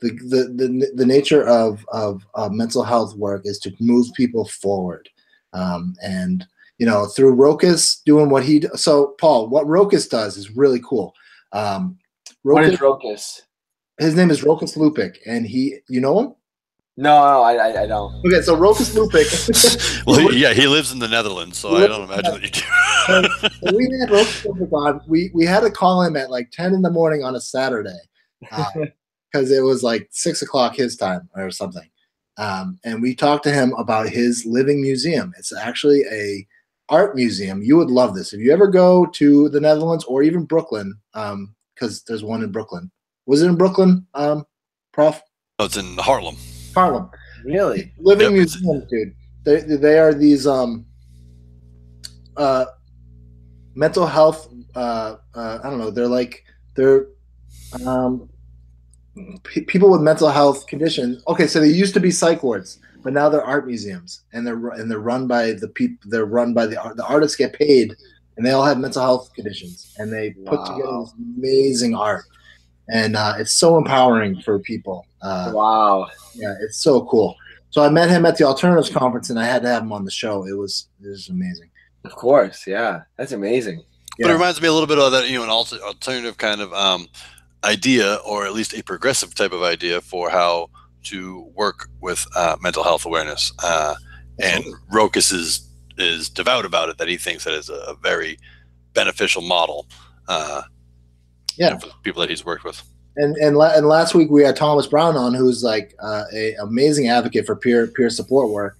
Speaker 3: the, the the the nature of of uh, mental health work is to move people forward, um, and you know through Rokas doing what he. So Paul, what Rokas does is really cool. Um,
Speaker 5: What
Speaker 3: Rokas-
Speaker 5: is Rokas?
Speaker 3: his name is Rokas Lupik, and he, you know him?
Speaker 5: No, no, I, I, I don't.
Speaker 3: Okay, so Rokas Lupik. *laughs*
Speaker 2: well, he- yeah, he lives in the Netherlands, so I don't imagine that you do.
Speaker 3: when we had Rokas Lupik on, we we had to call him at like ten in the morning on a Saturday, *laughs* because it was like six o'clock his time or something. Um, and we talked to him about his living museum. It's actually a art museum. You would love this if you ever go to the Netherlands or even Brooklyn, because there's one in Brooklyn. Was it in Brooklyn, um, Prof?
Speaker 2: No, it's in Harlem.
Speaker 3: Harlem.
Speaker 5: Really?
Speaker 3: living
Speaker 2: Yep, it's-
Speaker 3: museums, dude. They they are these um uh mental health uh, uh I don't know. They're like they're um pe people with mental health conditions. Okay, so they used to be psych wards, but now they're art museums, and they're and they're run by the people. They're run by the. The artists get paid, and they all have mental health conditions, and they put together this amazing art. And uh, it's so empowering for people. Uh,
Speaker 5: Wow.
Speaker 3: yeah, it's so cool. So I met him at the Alternatives Conference, and I had to have him on the show. It was it was amazing.
Speaker 5: Of course. Yeah. That's amazing.
Speaker 2: But it reminds me a little bit of that, you know, an alternative kind of um, idea, or at least a progressive type of idea for how to work with uh, mental health awareness. Uh, and Rokas is is devout about it; that he thinks that is a, a very beneficial model. Uh, you
Speaker 3: Yeah.
Speaker 2: know, for people that he's worked with.
Speaker 3: And and, la- and last week we had Thomas Brown on, who's like uh, a amazing advocate for peer peer support work,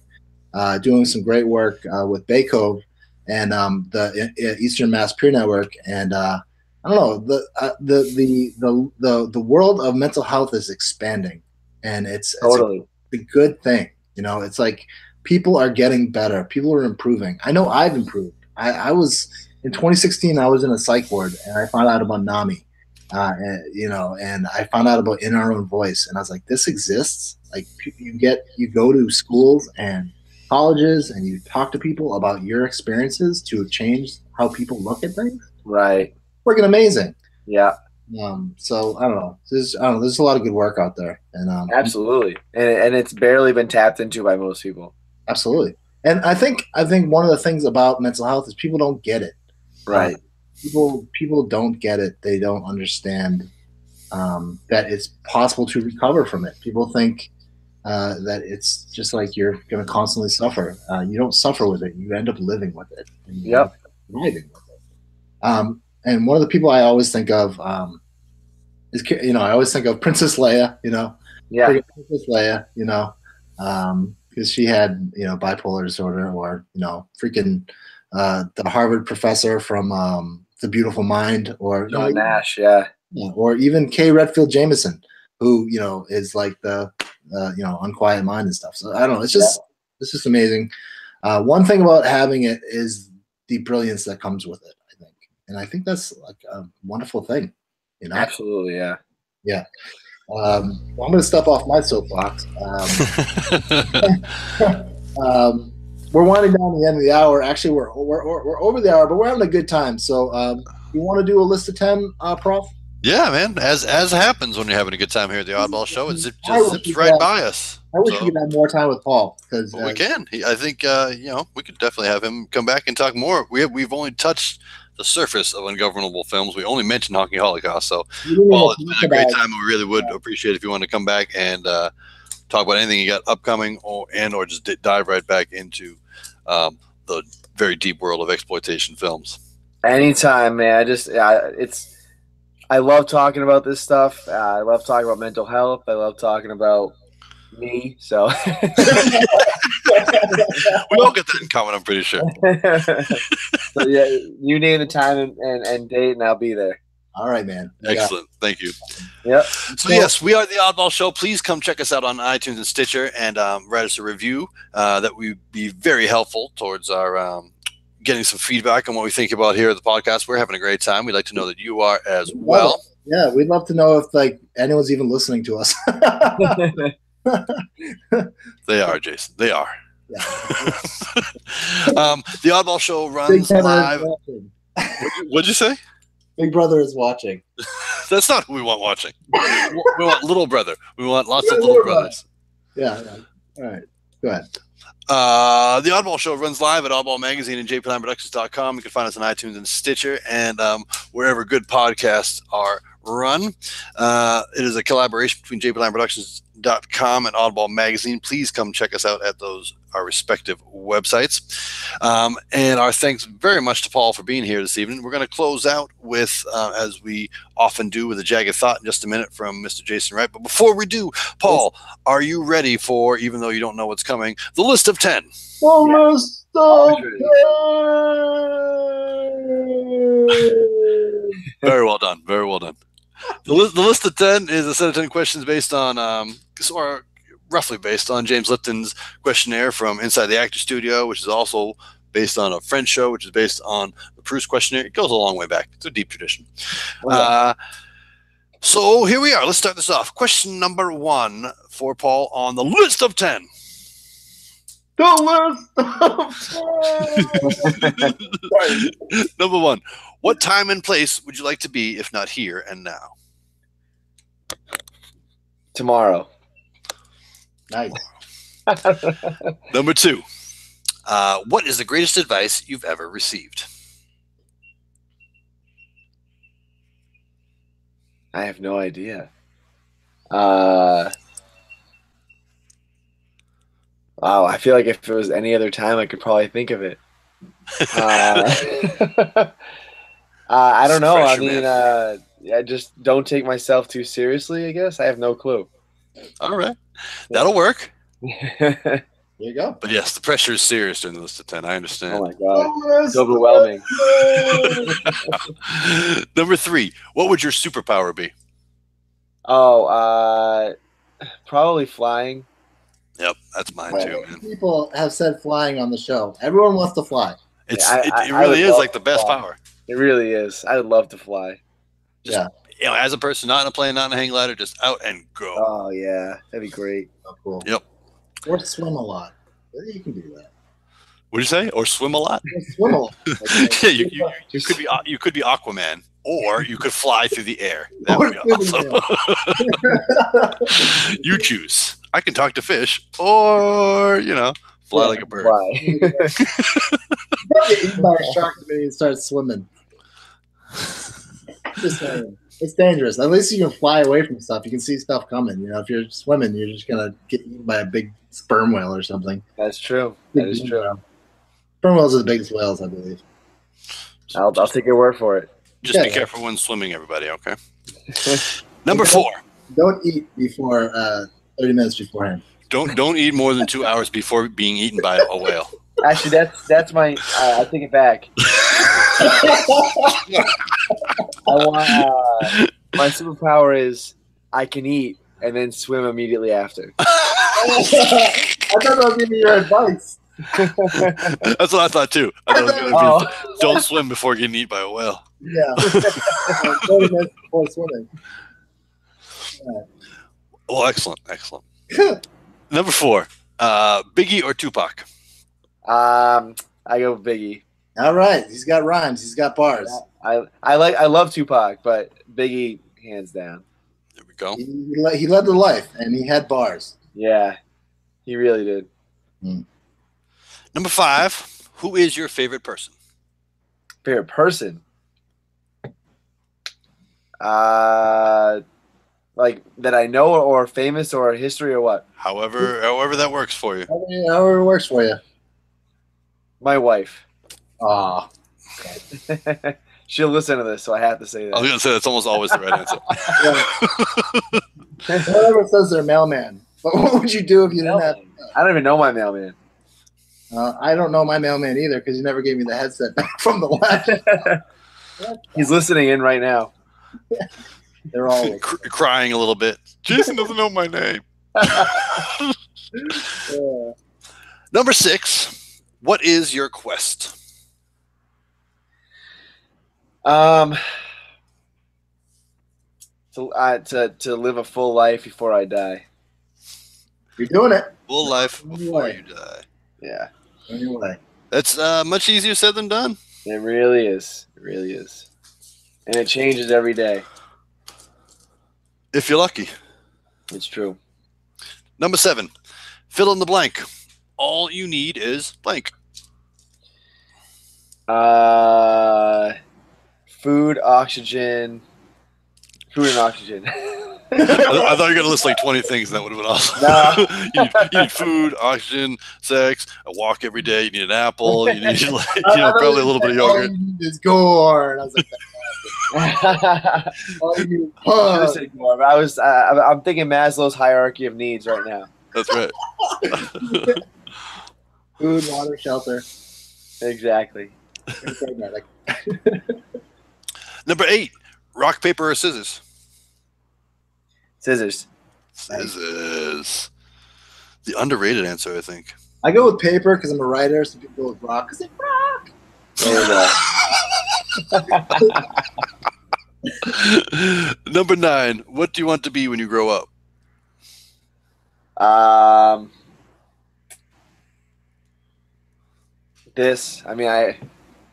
Speaker 3: uh, doing some great work uh, with Bay Cove and um, the uh, Eastern Mass Peer Network. And uh, I don't know the, uh, the the the the the world of mental health is expanding, and it's, it's a
Speaker 5: Totally.
Speaker 3: a good thing. You know, it's like people are getting better. People are improving. I know I've improved. I, I was in 2016. I was in a psych ward, and I found out about NAMI. Uh, and, you know, and I found out about in our own voice, and I was like, this exists. Like, you get, you go to schools and colleges, and you talk to people about your experiences to change how people look at things.
Speaker 5: Right.
Speaker 3: Freaking amazing.
Speaker 5: Yeah.
Speaker 3: Um, so I don't know. There's, I don't know. There's a lot of good work out there, and um,
Speaker 5: Absolutely. And, and it's barely been tapped into by most people.
Speaker 3: Absolutely. And I think I think one of the things about mental health is people don't get it.
Speaker 5: Right.
Speaker 3: People people don't get it. They don't understand um, that it's possible to recover from it. People think uh, that it's just like you're going to constantly suffer. Uh, you don't suffer with it. You end up living with it. And you
Speaker 5: Yep.
Speaker 3: thriving with it. Um, and one of the people I always think of um, is you know I always think of Princess Leia. You know,
Speaker 5: Yeah.
Speaker 3: Princess Leia, you know, because she had, you know, bipolar disorder, or you know, freaking uh, the Harvard professor from um, The Beautiful Mind, or you know,
Speaker 5: Nash. Yeah.
Speaker 3: yeah, or even Kay Redfield Jamison, who you know is like the uh, you know unquiet mind and stuff. So I don't know. It's just it's just amazing. Uh, one thing about having it is the brilliance that comes with it. I think, and I think that's like a wonderful thing. You know,
Speaker 5: Absolutely. Yeah, yeah.
Speaker 3: Um, well, I'm going to step off my soapbox. Um, *laughs* um, we're winding down the end of the hour. Actually, we're we're, we're, over the hour, but we're having a good time. So, um, you want to do a list of ten, uh, Prof?
Speaker 2: yeah, man. As as happens when you're having a good time here at the Oddball Show, it zip, just zips right
Speaker 3: that.
Speaker 2: by us.
Speaker 3: I wish
Speaker 2: So-
Speaker 3: we could have more time with Paul because
Speaker 2: Well, we can. He, I think uh, you know we could definitely have him come back and talk more. We have, we've only touched the surface of ungovernable films. We only mentioned Honky Holocaust. So, Paul, it's been a great time. We really would appreciate if you want to come back and uh, talk about anything you got upcoming, or and or just di- dive right back into um, the very deep world of exploitation films.
Speaker 5: Anytime, man. I just, yeah, it's, I love talking about this stuff. Uh, I love talking about mental health. I love talking about me. So, *laughs* *laughs*
Speaker 2: We all get that in common, I'm pretty sure. *laughs*
Speaker 5: so yeah, you name the time and, and, and date, and I'll be there.
Speaker 3: All right, man. Yeah.
Speaker 2: Excellent. Thank you.
Speaker 5: Yep.
Speaker 2: So yes, we are the Oddball Show. Please come check us out on iTunes and Stitcher and um, write us a review. Uh, that would be very helpful towards our um, getting some feedback on what we think about here at the podcast. We're having a great time. We'd like to know that you are as well.
Speaker 3: Yeah, we'd love to know if like anyone's even listening to us. *laughs*
Speaker 2: They are, Jason. They are.
Speaker 3: Yeah. *laughs*
Speaker 2: um, the Oddball Show runs live. What'd you say?
Speaker 3: Big Brother is watching. *laughs*
Speaker 2: That's not who we want watching. We want little brother. We want lots of
Speaker 3: Yeah,
Speaker 2: little
Speaker 3: little brother.
Speaker 2: brothers.
Speaker 3: Yeah. yeah. All right. Go ahead.
Speaker 2: Uh, the Oddball Show runs live at Oddball Magazine and jplimeproductions.com. You can find us on iTunes and Stitcher and um, wherever good podcasts are run. Uh, it is a collaboration between jplimeproductions.com and Oddball Magazine. Please come check us out at those our respective websites. Um, and our thanks very much to Paul for being here this evening. We're going to close out with, uh, as we often do, with a jagged thought in just a minute from Mr. Jason Wright. But before we do, Paul, are you ready for, even though you don't know what's coming, the list of 10?
Speaker 3: Almost
Speaker 2: Very well done. Very well done. The, li- the list of 10 is a set of 10 questions based on, um, or roughly based on James Lipton's questionnaire from Inside the Actor Studio, which is also based on a French show, which is based on the Proust questionnaire. It goes a long way back. It's a deep tradition. Uh, so here we are. Let's start this off. Question number one for Paul on the list of 10. *laughs* Number one, what time and place would you like to be if not here and now?
Speaker 5: Tomorrow.
Speaker 3: nice. *laughs*
Speaker 2: Number two, uh, what is the greatest advice you've ever received?
Speaker 5: I have no idea. Uh, wow, I feel like if it was any other time, I could probably think of it. Uh, *laughs* uh, I don't know. I mean, uh, I just don't take myself too seriously. I guess I have no clue.
Speaker 2: All right, that'll work. *laughs*
Speaker 3: There you go.
Speaker 2: But yes, the pressure is serious during the list of 10. I understand.
Speaker 5: oh my god, it's overwhelming. *laughs*
Speaker 2: Number three, what would your superpower be?
Speaker 5: Oh, uh, probably flying.
Speaker 2: Yep, that's mine too, man.
Speaker 3: People have said flying on the show. Everyone wants to fly.
Speaker 2: It's,
Speaker 5: I-
Speaker 2: it, it
Speaker 5: I
Speaker 2: really
Speaker 5: would
Speaker 2: is like the best
Speaker 5: fly.
Speaker 2: power.
Speaker 5: It really is. I would love to fly.
Speaker 2: Yeah, You know, as a person, not in a plane, not in a hang glider, just out and go.
Speaker 5: Oh yeah, that'd be great.
Speaker 3: Oh, cool.
Speaker 2: Yep.
Speaker 3: Or swim a lot. You can do that.
Speaker 2: Would you say? Or swim a lot?
Speaker 3: Swim a lot. *laughs*
Speaker 2: yeah, you, you, you could be uh, you could be Aquaman, or you could fly through the air. That would be awesome. *laughs* you choose. I can talk to fish, or you know, fly
Speaker 3: Yeah,
Speaker 2: like a bird.
Speaker 5: Fly.
Speaker 3: Get eaten by a shark the minute you start swimming. Just saying. It's dangerous. At least you can fly away from stuff. You can see stuff coming. You know, if you're swimming, you're just gonna get eaten by a big sperm whale or something.
Speaker 5: That's true. That is true.
Speaker 3: Sperm whales are the biggest whales, I believe.
Speaker 5: I'll, I'll take your word for it.
Speaker 2: Just be
Speaker 3: Yeah.
Speaker 2: careful when swimming, everybody. Okay. *laughs* Number four.
Speaker 3: Don't eat before uh, 30 minutes beforehand.
Speaker 2: Don't don't eat more than two hours before being eaten by a whale.
Speaker 5: Actually, that's that's my. Uh, I take it back. *laughs* I want uh, my superpower is I can eat and then swim immediately after. *laughs*
Speaker 3: I thought that was giving you your advice. *laughs*
Speaker 2: That's what I thought too. I thought it was gonna be,
Speaker 5: Oh,
Speaker 2: don't swim before getting eaten by a whale.
Speaker 3: Yeah. 30 minutes before swimming.
Speaker 2: Well, excellent, excellent. Number four. Uh, Biggie or Tupac?
Speaker 5: um, I go Biggie.
Speaker 3: All right. He's got rhymes. He's got bars.
Speaker 5: I I like I love Tupac, but Biggie hands down.
Speaker 2: There we go.
Speaker 3: He, he le- he led the life, and he had bars.
Speaker 5: Yeah, he really did.
Speaker 2: Number five. Who is your favorite person?
Speaker 5: Favorite person? Uh, like that I know or famous or history or what?
Speaker 2: However, however that works for you.
Speaker 3: However however it works for you.
Speaker 5: My wife.
Speaker 3: Ah, *laughs*
Speaker 5: she'll listen to this, so I have to say that.
Speaker 2: I was gonna say that's almost always the right answer. *laughs*
Speaker 3: Whoever says they're mailman. But what would you do if you didn't have?
Speaker 5: I don't even know my mailman.
Speaker 3: Uh, I don't know my mailman either because you never gave me the headset back *laughs* from the left.
Speaker 5: He's listening in right now.
Speaker 3: They're all. *laughs*
Speaker 2: Cr- crying a little bit. Jason doesn't know my name. *laughs* *laughs*
Speaker 3: Uh,
Speaker 2: Number six. What is your quest?
Speaker 5: Um, to uh, to to live a full life before I die.
Speaker 3: you're doing it.
Speaker 2: Full life before you die.
Speaker 5: Yeah,
Speaker 3: Anyway,
Speaker 2: That's uh, much easier said than done.
Speaker 5: it really is. It really is, and it changes every day.
Speaker 2: If you're lucky.
Speaker 5: It's true.
Speaker 2: Number seven. Fill in the blank. All you need is blank.
Speaker 5: Uh, food, oxygen, food and oxygen. *laughs*
Speaker 2: I, I thought you were gonna list like 20 things, and that would have been awesome.
Speaker 5: No. *laughs*
Speaker 2: you, need, you need food, oxygen, sex, a walk every day. You need an apple. You need, *laughs* like, you know, probably a little bit of yogurt.
Speaker 3: It's gore. I was like, all you need
Speaker 5: I was
Speaker 3: pub.
Speaker 5: saying more, but I was. Uh, I'm- I'm thinking Maslow's hierarchy of needs right now.
Speaker 2: That's right. *laughs*
Speaker 3: food, water, shelter.
Speaker 5: Exactly. *laughs*
Speaker 2: Number eight. Rock, paper, or scissors?
Speaker 5: Scissors.
Speaker 2: Scissors. The underrated answer, I think.
Speaker 3: I go with paper because I'm a writer. Some people go with rock because they rock.
Speaker 5: There we go. *laughs*
Speaker 2: Number nine. What do you want to be when you grow up?
Speaker 5: Um, this. I mean, I.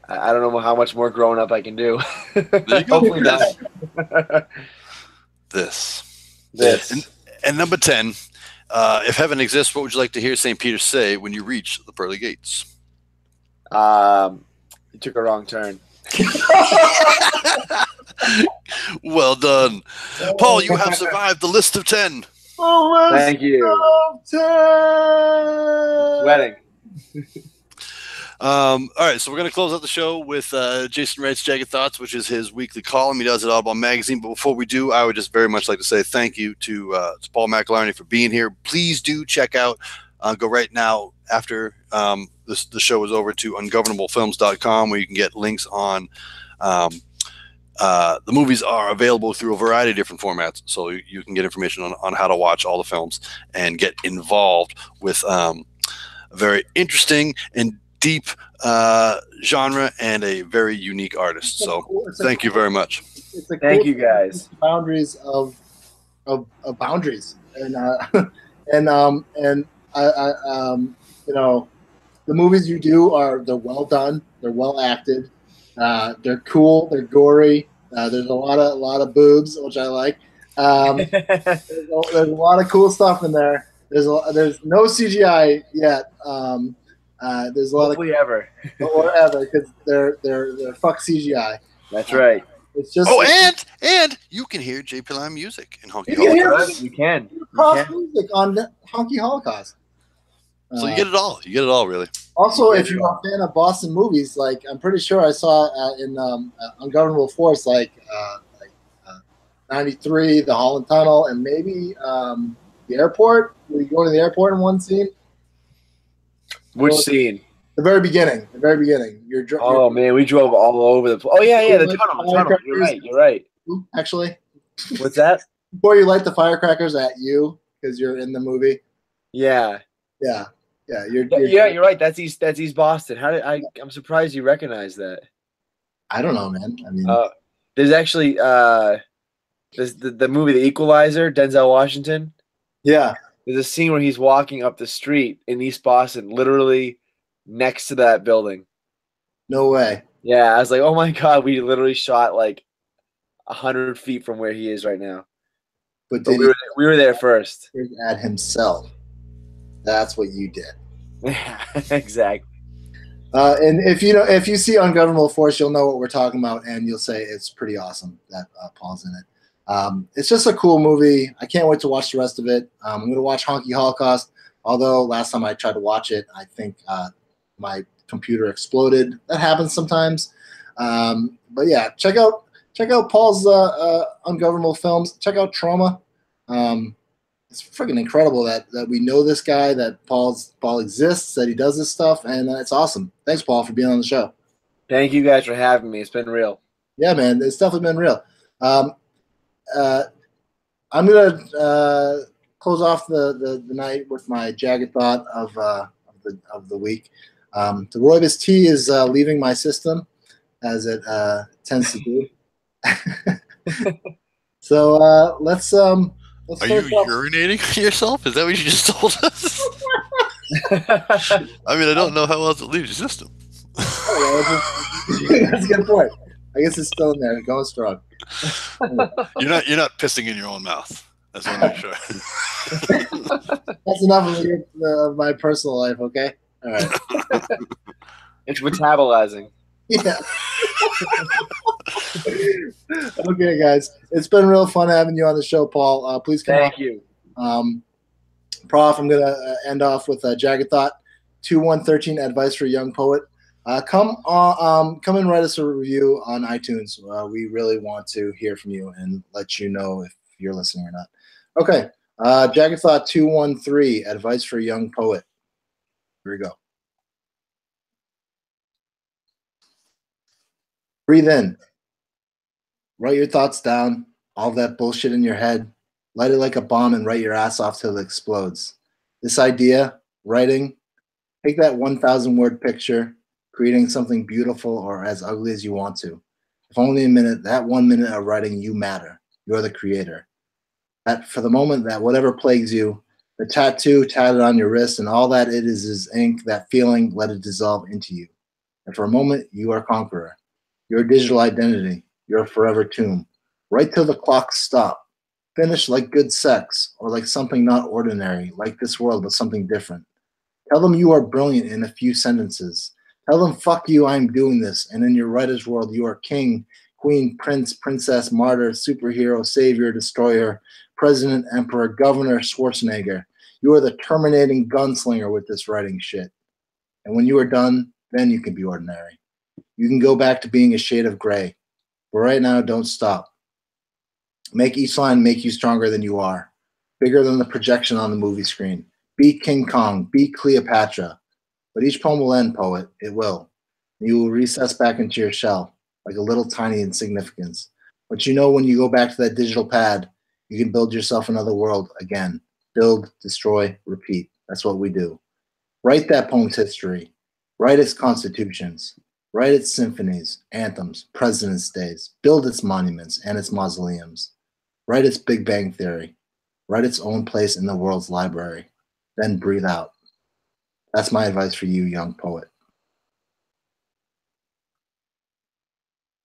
Speaker 5: I don't know how much more growing up I can do. *laughs* Hopefully not.
Speaker 2: This.
Speaker 5: this.
Speaker 2: And, and number 10. Uh, if heaven exists, what would you like to hear St. Peter say when you reach the pearly gates?
Speaker 5: Um, you took a wrong turn. *laughs*
Speaker 2: well done. Paul, you have survived the list of 10.
Speaker 5: Thank you. Wedding.
Speaker 2: Um, all right, so we're going to close out the show with uh, Jason Wright's Jagged Thoughts, which is his weekly column. He does it Oddball Magazine. But before we do, I would just very much like to say thank you to, uh, to Paul McAlarney for being here. Please do check out, uh, go right now after um, this, the show is over to ungovernablefilms.com where you can get links on. Um, uh, the movies are available through a variety of different formats, so you, you can get information on, on how to watch all the films and get involved with um, a very interesting and deep uh, genre and a very unique artist. So thank you very much.
Speaker 3: It's a
Speaker 5: Thank
Speaker 3: cool-
Speaker 5: you, guys.
Speaker 3: Boundaries of of, of boundaries, and uh, *laughs* and um and I, I um you know the movies you do are they're well done, they're well acted, uh, they're cool, they're gory. Uh, there's a lot of a lot of boobs, which I like. Um, *laughs* there's, a, there's a lot of cool stuff in there. There's a, there's no CGI yet. Um, uh, there's a lot
Speaker 5: Hopefully ever.
Speaker 3: of *laughs* or ever because they're they're they're fuck CGI.
Speaker 5: That's right.
Speaker 3: It's just
Speaker 2: Oh, and and you can hear JP Lime music in Honky
Speaker 3: You can hear
Speaker 2: Holocaust.
Speaker 5: You can. You
Speaker 3: cross
Speaker 5: can.
Speaker 3: music on Honky Holocaust.
Speaker 2: So you
Speaker 3: Uh,
Speaker 2: get it all. You get it all, really.
Speaker 3: also,
Speaker 5: you
Speaker 3: if you're a fan of Boston movies, like I'm pretty sure I saw uh, in um, uh, Ungovernable Force, like uh, like uh, '93, the Holland Tunnel, and maybe um, the airport. Were you going to the airport in one scene?
Speaker 5: Which scene?
Speaker 3: The very beginning. The very beginning. You're, dr-
Speaker 5: Oh man, we drove all over the. place. Oh yeah, yeah, the tunnel. The tunnel. You're right. You're right.
Speaker 3: actually
Speaker 5: What's that? *laughs*
Speaker 3: before you light the firecrackers at you because you're in the movie.
Speaker 5: Yeah.
Speaker 3: Yeah, yeah. You're,
Speaker 5: Yeah,
Speaker 3: you're
Speaker 5: yeah, you're right. That's East. That's East Boston. How did I? I'm surprised you recognize that.
Speaker 3: I don't know, man. I mean,
Speaker 5: Uh, there's actually uh, there's the the movie The Equalizer. Denzel Washington.
Speaker 3: yeah.
Speaker 5: There's a scene where he's walking up the street in East Boston, literally next to that building.
Speaker 3: No way.
Speaker 5: Yeah, I was like, oh my god, we literally shot like a hundred feet from where he is right now.
Speaker 3: But
Speaker 5: But we were we were there first.
Speaker 3: at himself? That's what you did. *laughs*
Speaker 5: exactly.
Speaker 3: Uh, and if you know, if you see Ungovernable Force, you'll know what we're talking about, and you'll say it's pretty awesome that uh, Paul's in it. Um, it's just a cool movie. I can't wait to watch the rest of it. Um, I'm going to watch Honky Holocaust. Although last time I tried to watch it, I think uh, my computer exploded. That happens sometimes. Um, but yeah, check out check out Paul's uh, uh, ungovernable films. Check out Troma. Um, it's freaking incredible that that we know this guy, that Paul's Paul exists, that he does this stuff, and uh, it's awesome. Thanks, Paul, for being on the show.
Speaker 5: Thank you guys for having me. It's been real.
Speaker 3: Yeah, man, it's definitely been real. Um, uh, I'm gonna uh, close off the, the, the night with my jagged thought of uh, of the of the week. Um, the Rooibos tea is uh, leaving my system, as it uh, tends to do. *laughs* *laughs* so uh, let's um, let's
Speaker 2: Are you
Speaker 3: finish off-
Speaker 2: urinating on *laughs* yourself? Is that what you just told us? *laughs* I mean, I don't know how else it leaves your system.
Speaker 3: Oh, yeah, that's a- *laughs* that's a good point. I guess it's still in there, going strong.
Speaker 2: You're not you're not pissing in your own mouth. That's what I'm sure.
Speaker 3: That's enough of your, uh, my personal life. Okay. All right.
Speaker 5: it's metabolizing.
Speaker 3: Yeah. *laughs* okay, guys. It's been real fun having you on the show, Paul. Uh, please come
Speaker 5: Thank
Speaker 3: on.
Speaker 5: you.
Speaker 3: Um, Prof, I'm going to uh, end off with a Jagged Thought 2113 Advice for a Young Poet. Uh, come on, um, come and write us a review on iTunes. Uh, we really want to hear from you and let you know if you're listening or not. Okay. Uh, Jagged Thought 213 Advice for a Young Poet. Here we go. Breathe in. Write your thoughts down, all that bullshit in your head. Light it like a bomb and write your ass off till it explodes. This idea, writing, take that 1,000 word picture, creating something beautiful or as ugly as you want to. If only a minute, that one minute of writing, you matter. You're the creator. That for the moment, that whatever plagues you, the tattoo tatted on your wrist, and all that it is is ink, that feeling, let it dissolve into you. And for a moment, you are conqueror. Your digital identity, your forever tomb. Right till the clocks stop. Finish like good sex, or like something not ordinary, like this world, but something different. Tell them you are brilliant in a few sentences. Tell them, fuck you, I'm doing this. And in your writer's world, you are king, queen, prince, princess, martyr, superhero, savior, destroyer, president, emperor, governor, Schwarzenegger. You are the terminating gunslinger with this writing shit. And when you are done, then you can be ordinary. You can go back to being a shade of gray. But right now, don't stop. Make each line make you stronger than you are, bigger than the projection on the movie screen. Be King Kong, be Cleopatra. But each poem will end, poet. It will. You will recess back into your shell, like a little tiny insignificance. But you know when you go back to that digital pad, you can build yourself another world again. Build, destroy, repeat. That's what we do. Write that poem's history. Write its constitutions. Write its symphonies, anthems, presidents' days. Build its monuments and its mausoleums. Write its Big Bang Theory. Write its own place in the world's library. Then breathe out. That's my advice for you, young poet.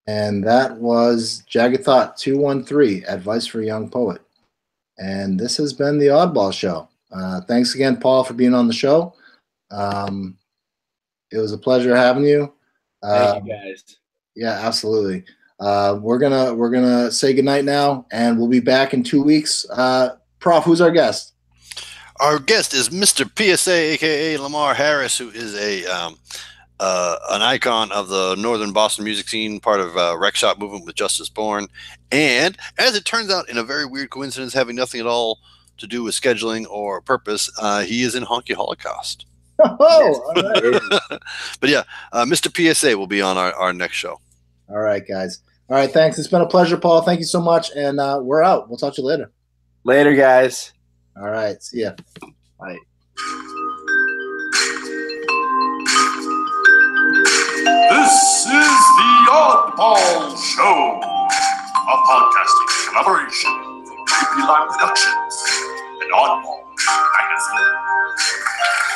Speaker 3: And that was Jagged Thought 213 Advice for a Young Poet. And this has been the Oddball Show. Uh, thanks again, Paul, for being on the show. Um, it was a pleasure having you. Uh,
Speaker 5: Thank you guys.
Speaker 3: yeah, absolutely. Uh, we're gonna we're gonna say goodnight now, and we'll be back in two weeks. Uh, Prof, who's our guest?
Speaker 2: Our guest is Mr. PSA, aka Lamar Harris, who is a um, uh, an icon of the northern Boston music scene, part of uh, Rec Shop movement with Justice Born, and as it turns out, in a very weird coincidence, having nothing at all to do with scheduling or purpose, uh, he is in Honky Holocaust. *laughs*
Speaker 3: Oh, all right. *laughs*
Speaker 2: But yeah, uh, Mr. PSA will be on our, our next show.
Speaker 3: all right, guys. All right, thanks. It's been a pleasure, Paul. Thank you so much, and uh, we're out. We'll talk to you later.
Speaker 5: Later, guys.
Speaker 3: All right, see ya.
Speaker 5: Bye.
Speaker 1: This is the Oddball Show, a podcasting collaboration from JP Lime Productions and Oddball Magazine.